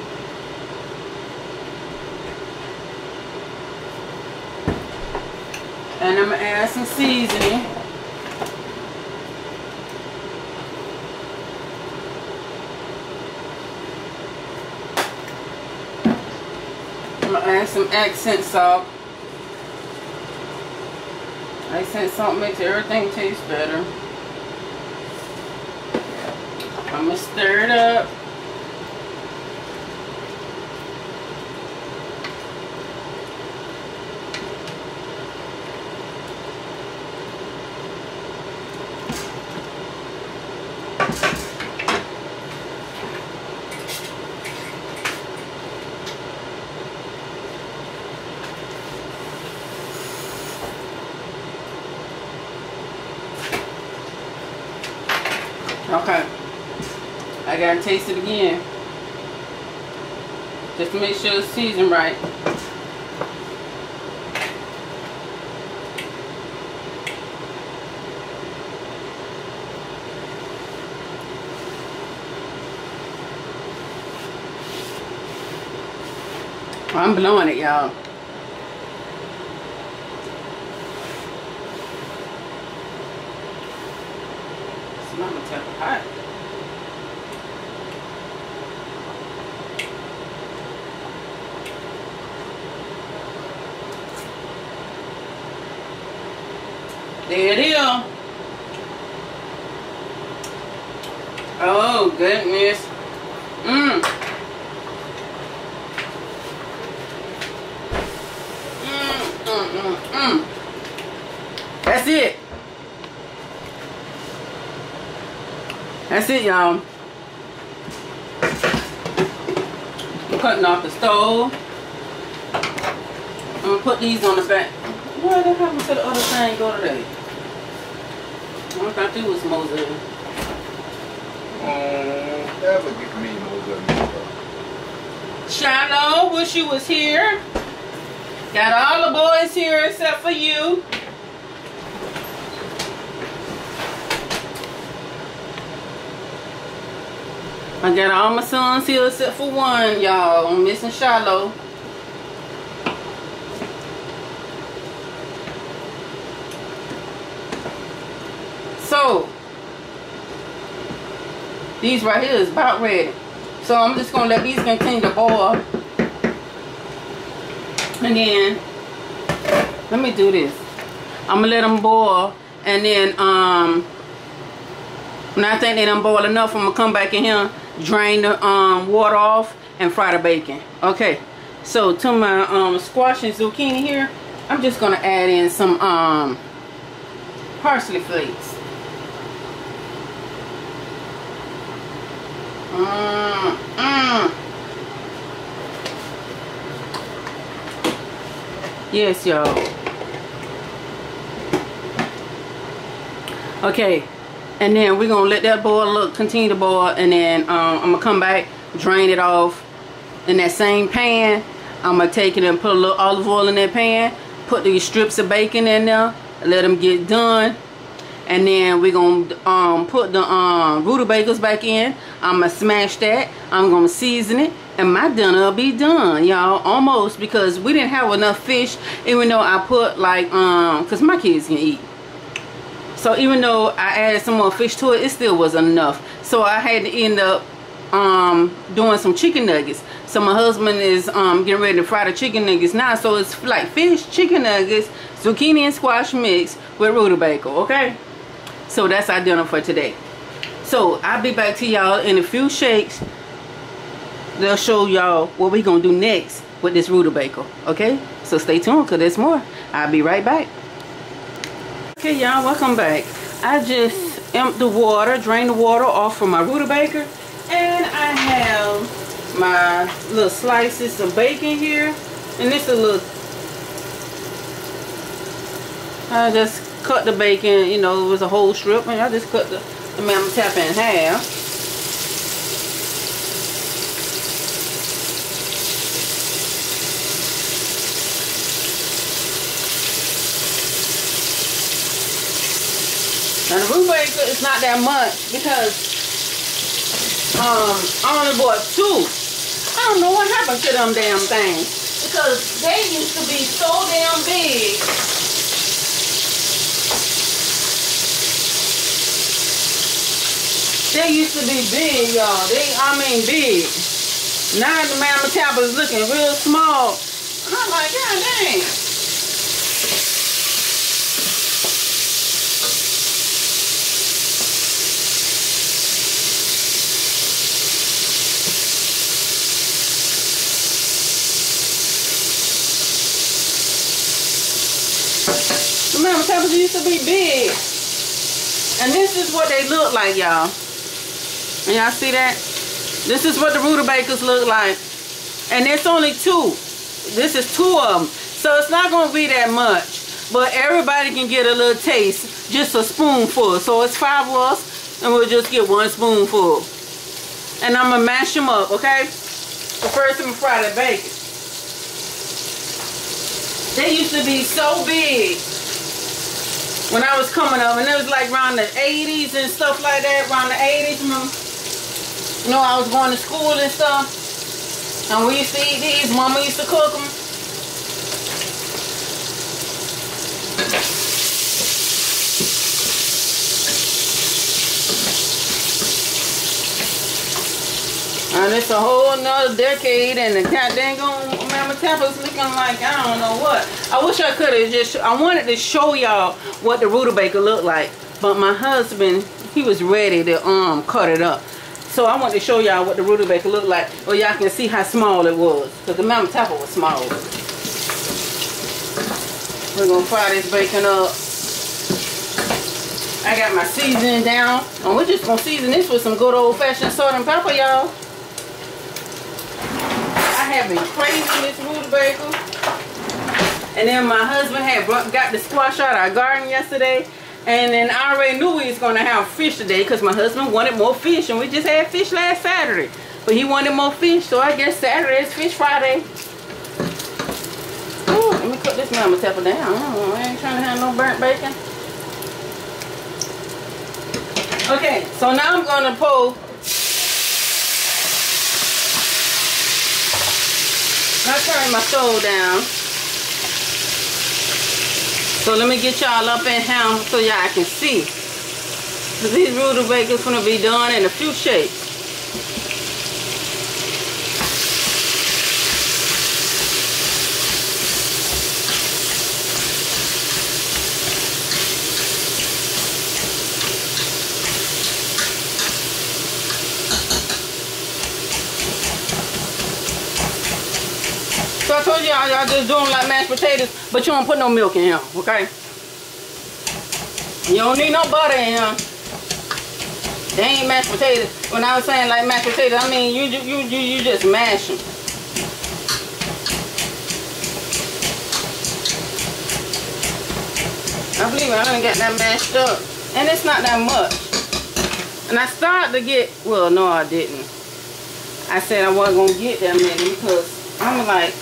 Speaker 1: And I'm going to add some seasoning. I'm going to add some accent salt. Accent salt makes everything taste better. I'm going to stir it up. Okay. I gotta taste it again. Just to make sure it's seasoned right. I'm blowing it, y'all. It's not gonna tell hot. There it is. Oh goodness. Mmm. Mm, mm, mm, mm. That's it. That's it, y'all. I'm cutting off the stove. I'm gonna put these on the back. What the hell did the other thing go today? I thought it was Moselle.
Speaker 2: Um, never get me good.
Speaker 1: Shiloh, wish you was here. Got all the boys here except for you. I got all my sons here except for one, y'all. I'm missing Shiloh. So, these right here is about ready. So I'm just gonna let these continue to boil. And then, let me do this. I'm gonna let them boil and then um, when I think they done boil enough, I'm gonna come back in here, drain the um, water off and fry the bacon. Okay, so to my um, squash and zucchini here, I'm just gonna add in some um, parsley flakes. Mm, mm. Yes, y'all. Okay, and then we're gonna let that boil look continue to boil and then um, I'm gonna come back drain it off in that same pan. I'm gonna take it and put a little olive oil in that pan put these strips of bacon in there let them get done. And then we're gonna um, put the um, rutabagas back in. I'm gonna smash that. I'm gonna season it and my dinner will be done y'all. Almost because we didn't have enough fish even though I put like um because my kids can eat so even though I added some more fish to it it still wasn't enough. So I had to end up um doing some chicken nuggets. So my husband is um getting ready to fry the chicken nuggets now. So it's like fish chicken nuggets zucchini and squash mix with rutabaga okay? So that's our dinner for today. So I'll be back to y'all in a few shakes. They'll show y'all what we're gonna do next with this rutabaga okay? So stay tuned because there's more. I'll be right back okay y'all welcome back. I just emptied the water drained the water off from my rutabaga and I have my little slices of bacon here and this is a little I just cut the bacon you know it was a whole strip and I just cut the, the mamma tap in half And the rutabaga is not that much because um, I only bought two. I don't know what happened to them damn things. Because they used to be so damn big. They used to be big, y'all. They, I mean, big. Now the Mama Tap is looking real small. I'm like, God dang. Mama used to be big. And this is what they look like, y'all. And y'all see that? This is what the rutabagas look like. And it's only two. This is two of them. So it's not going to be that much. But everybody can get a little taste. Just a spoonful. So it's five of us. And we'll just get one spoonful. And I'm going to mash them up, okay? So first I'm going to fry the bacon. They used to be so big when I was coming up, and it was like around the 80s and stuff like that, around the 80s, you know, I was going to school and stuff, and we used to eat these, mama used to cook them. And it's a whole nother decade and the cat dang on Mama Tappa's looking like I don't know what. I wish I could have just, I wanted to show y'all what the rutabaga looked like. But my husband, he was ready to um cut it up. So I wanted to show y'all what the rutabaga looked like. Well, y'all can see how small it was. Because the Mama Tappa was small. We're going to fry this bacon up. I got my seasoning down. And we're just going to season this with some good old-fashioned salt and pepper, y'all. I have been craving this rutabaga. And then my husband had brought, got the squash out of our garden yesterday. And then I already knew we was going to have fish today because my husband wanted more fish. And we just had fish last Saturday. But he wanted more fish. So I guess Saturday is Fish Friday. Ooh, let me cut this mama tapper down. I ain't trying to have no burnt bacon. Okay, so now I'm going to pull I turn my stove down. So let me get y'all up in here so y'all can see. These rutabagas gonna be done in a few shapes. So I told y'all just do them like mashed potatoes, but you don't put no milk in here, okay? You don't need no butter in here. They ain't mashed potatoes. When I was saying like mashed potatoes, I mean you you you you just mash them. I believe I done got that mashed up. And it's not that much. And I started to get, well, no, I didn't. I said I wasn't going to get that many because I'm like,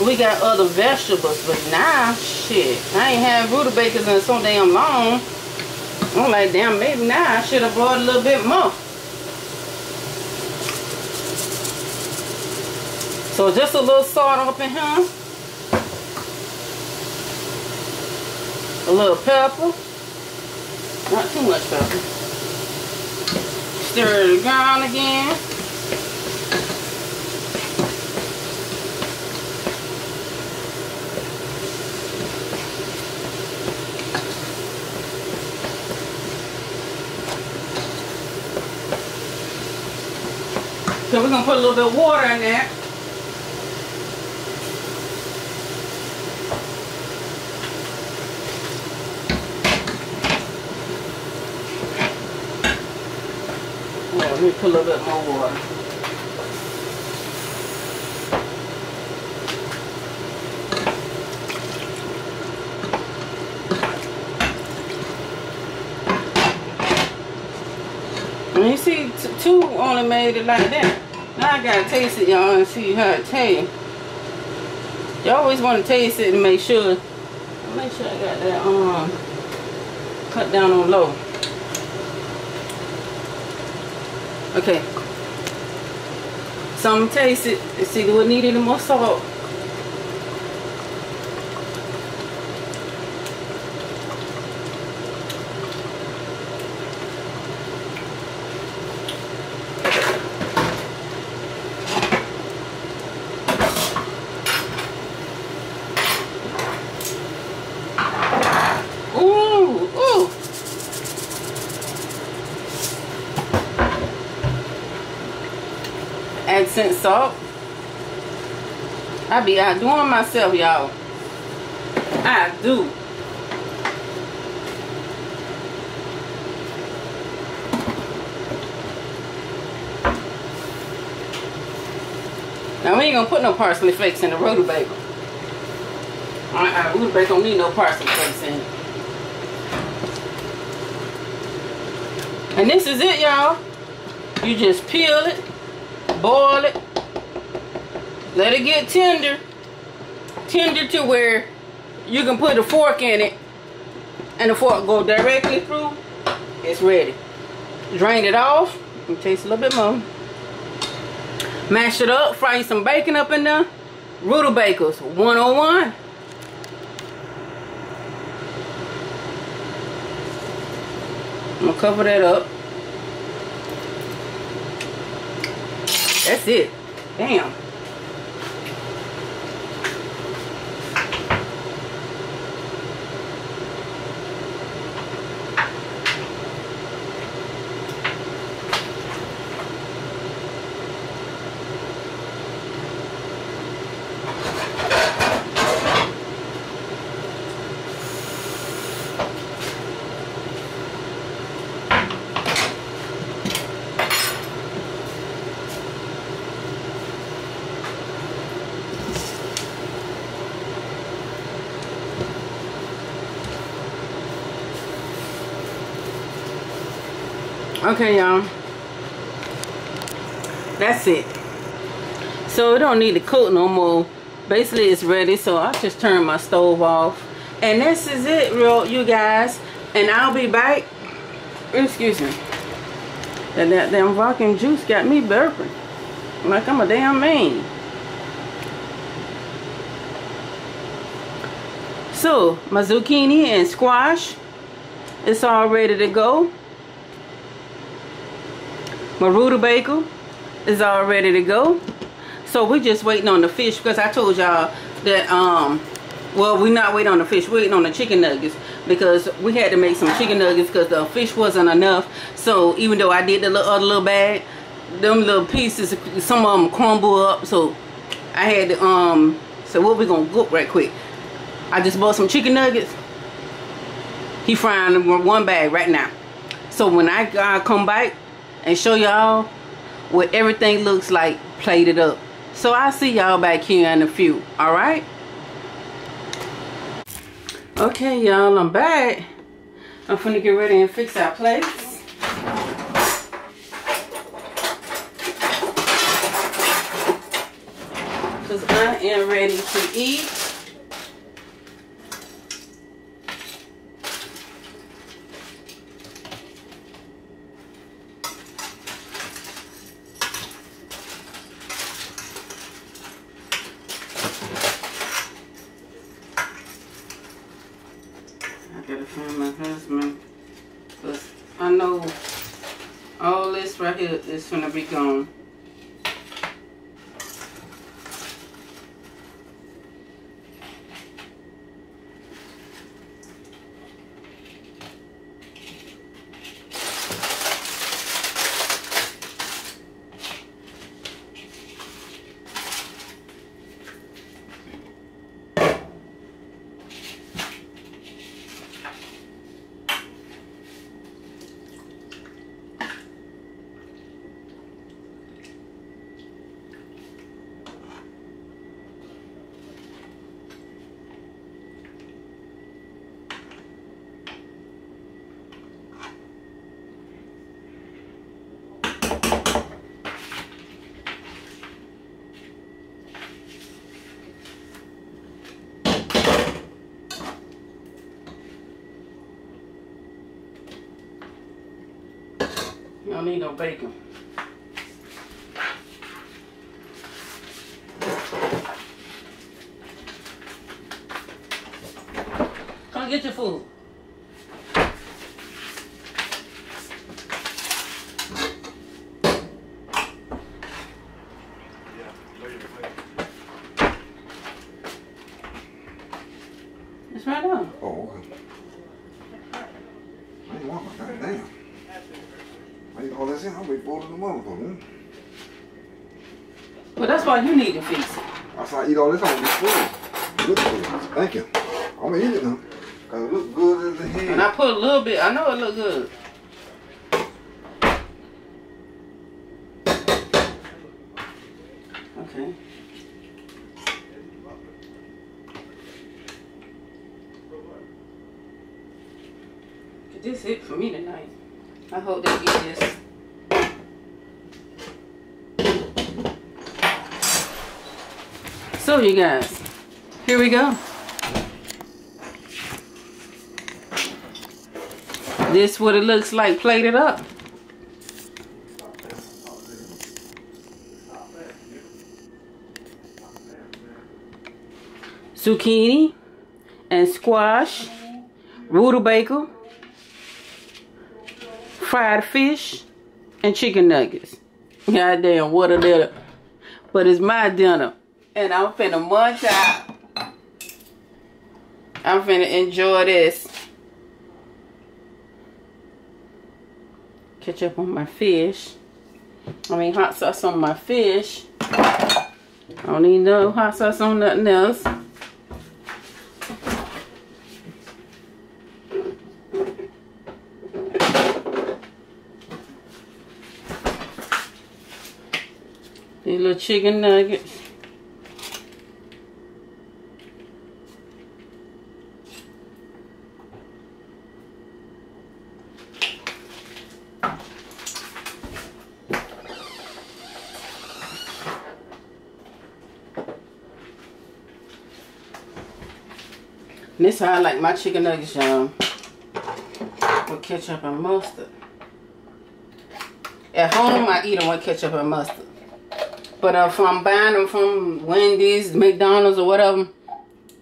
Speaker 1: we got other vegetables, but now, shit, I ain't had rutabagas in so damn long. I'm like, damn, maybe now I should have brought a little bit more. So just a little salt up in here. A little pepper. Not too much pepper. Stir it around again. We're gonna put a little bit of water in there. Let me put a little bit more water. And you see, two only made it like that. I gotta taste it, y'all, and see how it tastes. You always want to taste it and make sure. Make sure I got that um cut down on low. Okay. So I'm gonna taste it and see do it need any more salt. Ooh, ooh. Salt. I be outdoing myself, y'all. I do. Now we ain't gonna put no parsley flakes in the rutabaga. Uh-uh, rutabaga don't need no parsley flakes in it. And this is it, y'all. You just peel it, boil it, let it get tender. Tender to where you can put a fork in it and the fork go directly through. It's ready. Drain it off taste a little bit more. Mash it up, fry some bacon up in there. Rutabagas, 101. I'm gonna cover that up. That's it. Damn. Okay, y'all. That's it. So it don't need to cook no more. Basically, it's ready. So I just turn my stove off. And this is it, real you guys. And I'll be back. Excuse me. And that damn vodka juice got me burping. Like I'm a damn man. So, my zucchini and squash. It's all ready to go. My rutabaga is all ready to go. So we're just waiting on the fish because I told y'all that um well we're not waiting on the fish, we're waiting on the chicken nuggets because we had to make some chicken nuggets because the fish wasn't enough. So even though I did the little, other little bag, them little pieces, some of them crumble up. So I had to, um, so what we gonna cook right quick? I just bought some chicken nuggets. He frying them one bag right now. So when I uh, come back and show y'all what everything looks like plated up. So I'll see y'all back here in a few, all right? Okay, y'all, I'm back. I'm finna get ready and fix our plates. Cause I am ready to eat. I gotta find my husband. Cause I know all here is gonna be gone. You don't need no bacon. Come get your food. It's right on.
Speaker 2: Oh, okay. I didn't want my goddamn. I eat all this in, I'll be full in the motherfucker.
Speaker 1: Well, that's why you need to fix it.
Speaker 2: I saw I eat all this, I'm gonna be full. Good food. Thank you. I'm gonna eat it now. Cause it look good as a head.
Speaker 1: And I put a little bit. I know it look good. Okay. This it for me tonight. I hope they get this. So you guys, here we go. This what it looks like plated up. Zucchini and squash, rutabaga, fried fish, and chicken nuggets. Goddamn, what a dinner. But it's my dinner. And I'm finna munch out. I'm finna enjoy this. Ketchup on my fish. I mean hot sauce on my fish. I don't need no hot sauce on nothing else. These little chicken nuggets. And this how I like my chicken nuggets, y'all. With ketchup and mustard. At home, I eat them with ketchup and mustard. But uh, if I'm buying them from Wendy's, McDonald's, or whatever,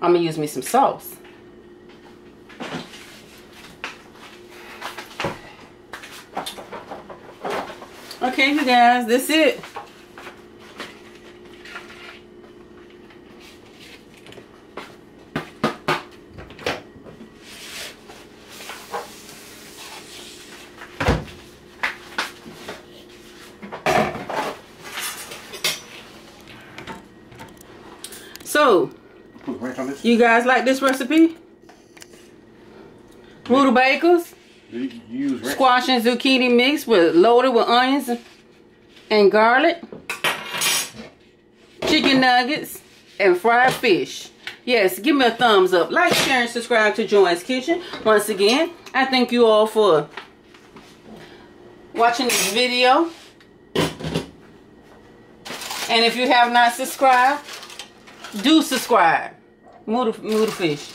Speaker 1: I'm going to use me some sauce. Okay, you guys, that's it. So,
Speaker 2: Put ranch on this.
Speaker 1: You guys like this recipe? Rutabagas,
Speaker 2: Do you you use ranch?
Speaker 1: squash and zucchini mix with loaded with onions and garlic, chicken nuggets, and fried fish. Yes, give me a thumbs up. Like, share, and subscribe to Joanne's Kitchen. Once again, I thank you all for watching this video. And if you have not subscribed, do subscribe. Move the, fish.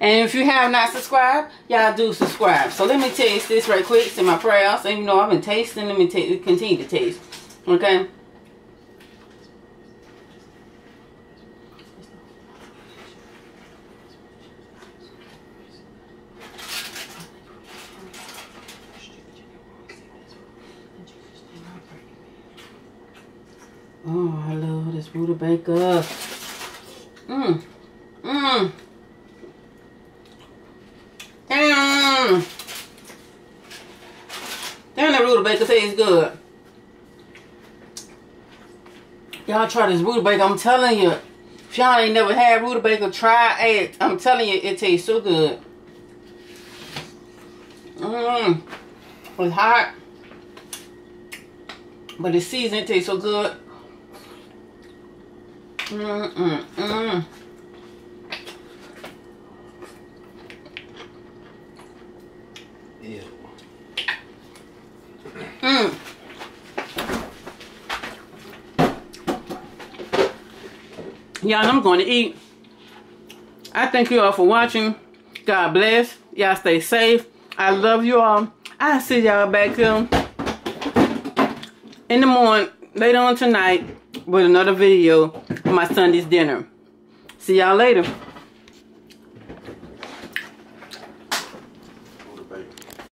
Speaker 1: And if you have not subscribed, y'all do subscribe. So let me taste this right quick. Say my prayers. And you know I've been tasting. Let me continue to taste. Okay. Oh, I love this rutabaga. Mmm. Mmm. Damn. Damn, that rutabaga tastes good. Y'all try this rutabaga. I'm telling you. If y'all ain't never had rutabaga, try it. I'm telling you, it tastes so good. Mmm. It's hot. But the seasoning tastes so good. Mmm, mmm, mmm.
Speaker 3: Ew.
Speaker 1: Mm. Y'all, I'm going to eat. I thank you all for watching. God bless. Y'all stay safe. I love you all. I'll see y'all back here in the morning, later on tonight, with another video of my Sunday's dinner. See y'all later.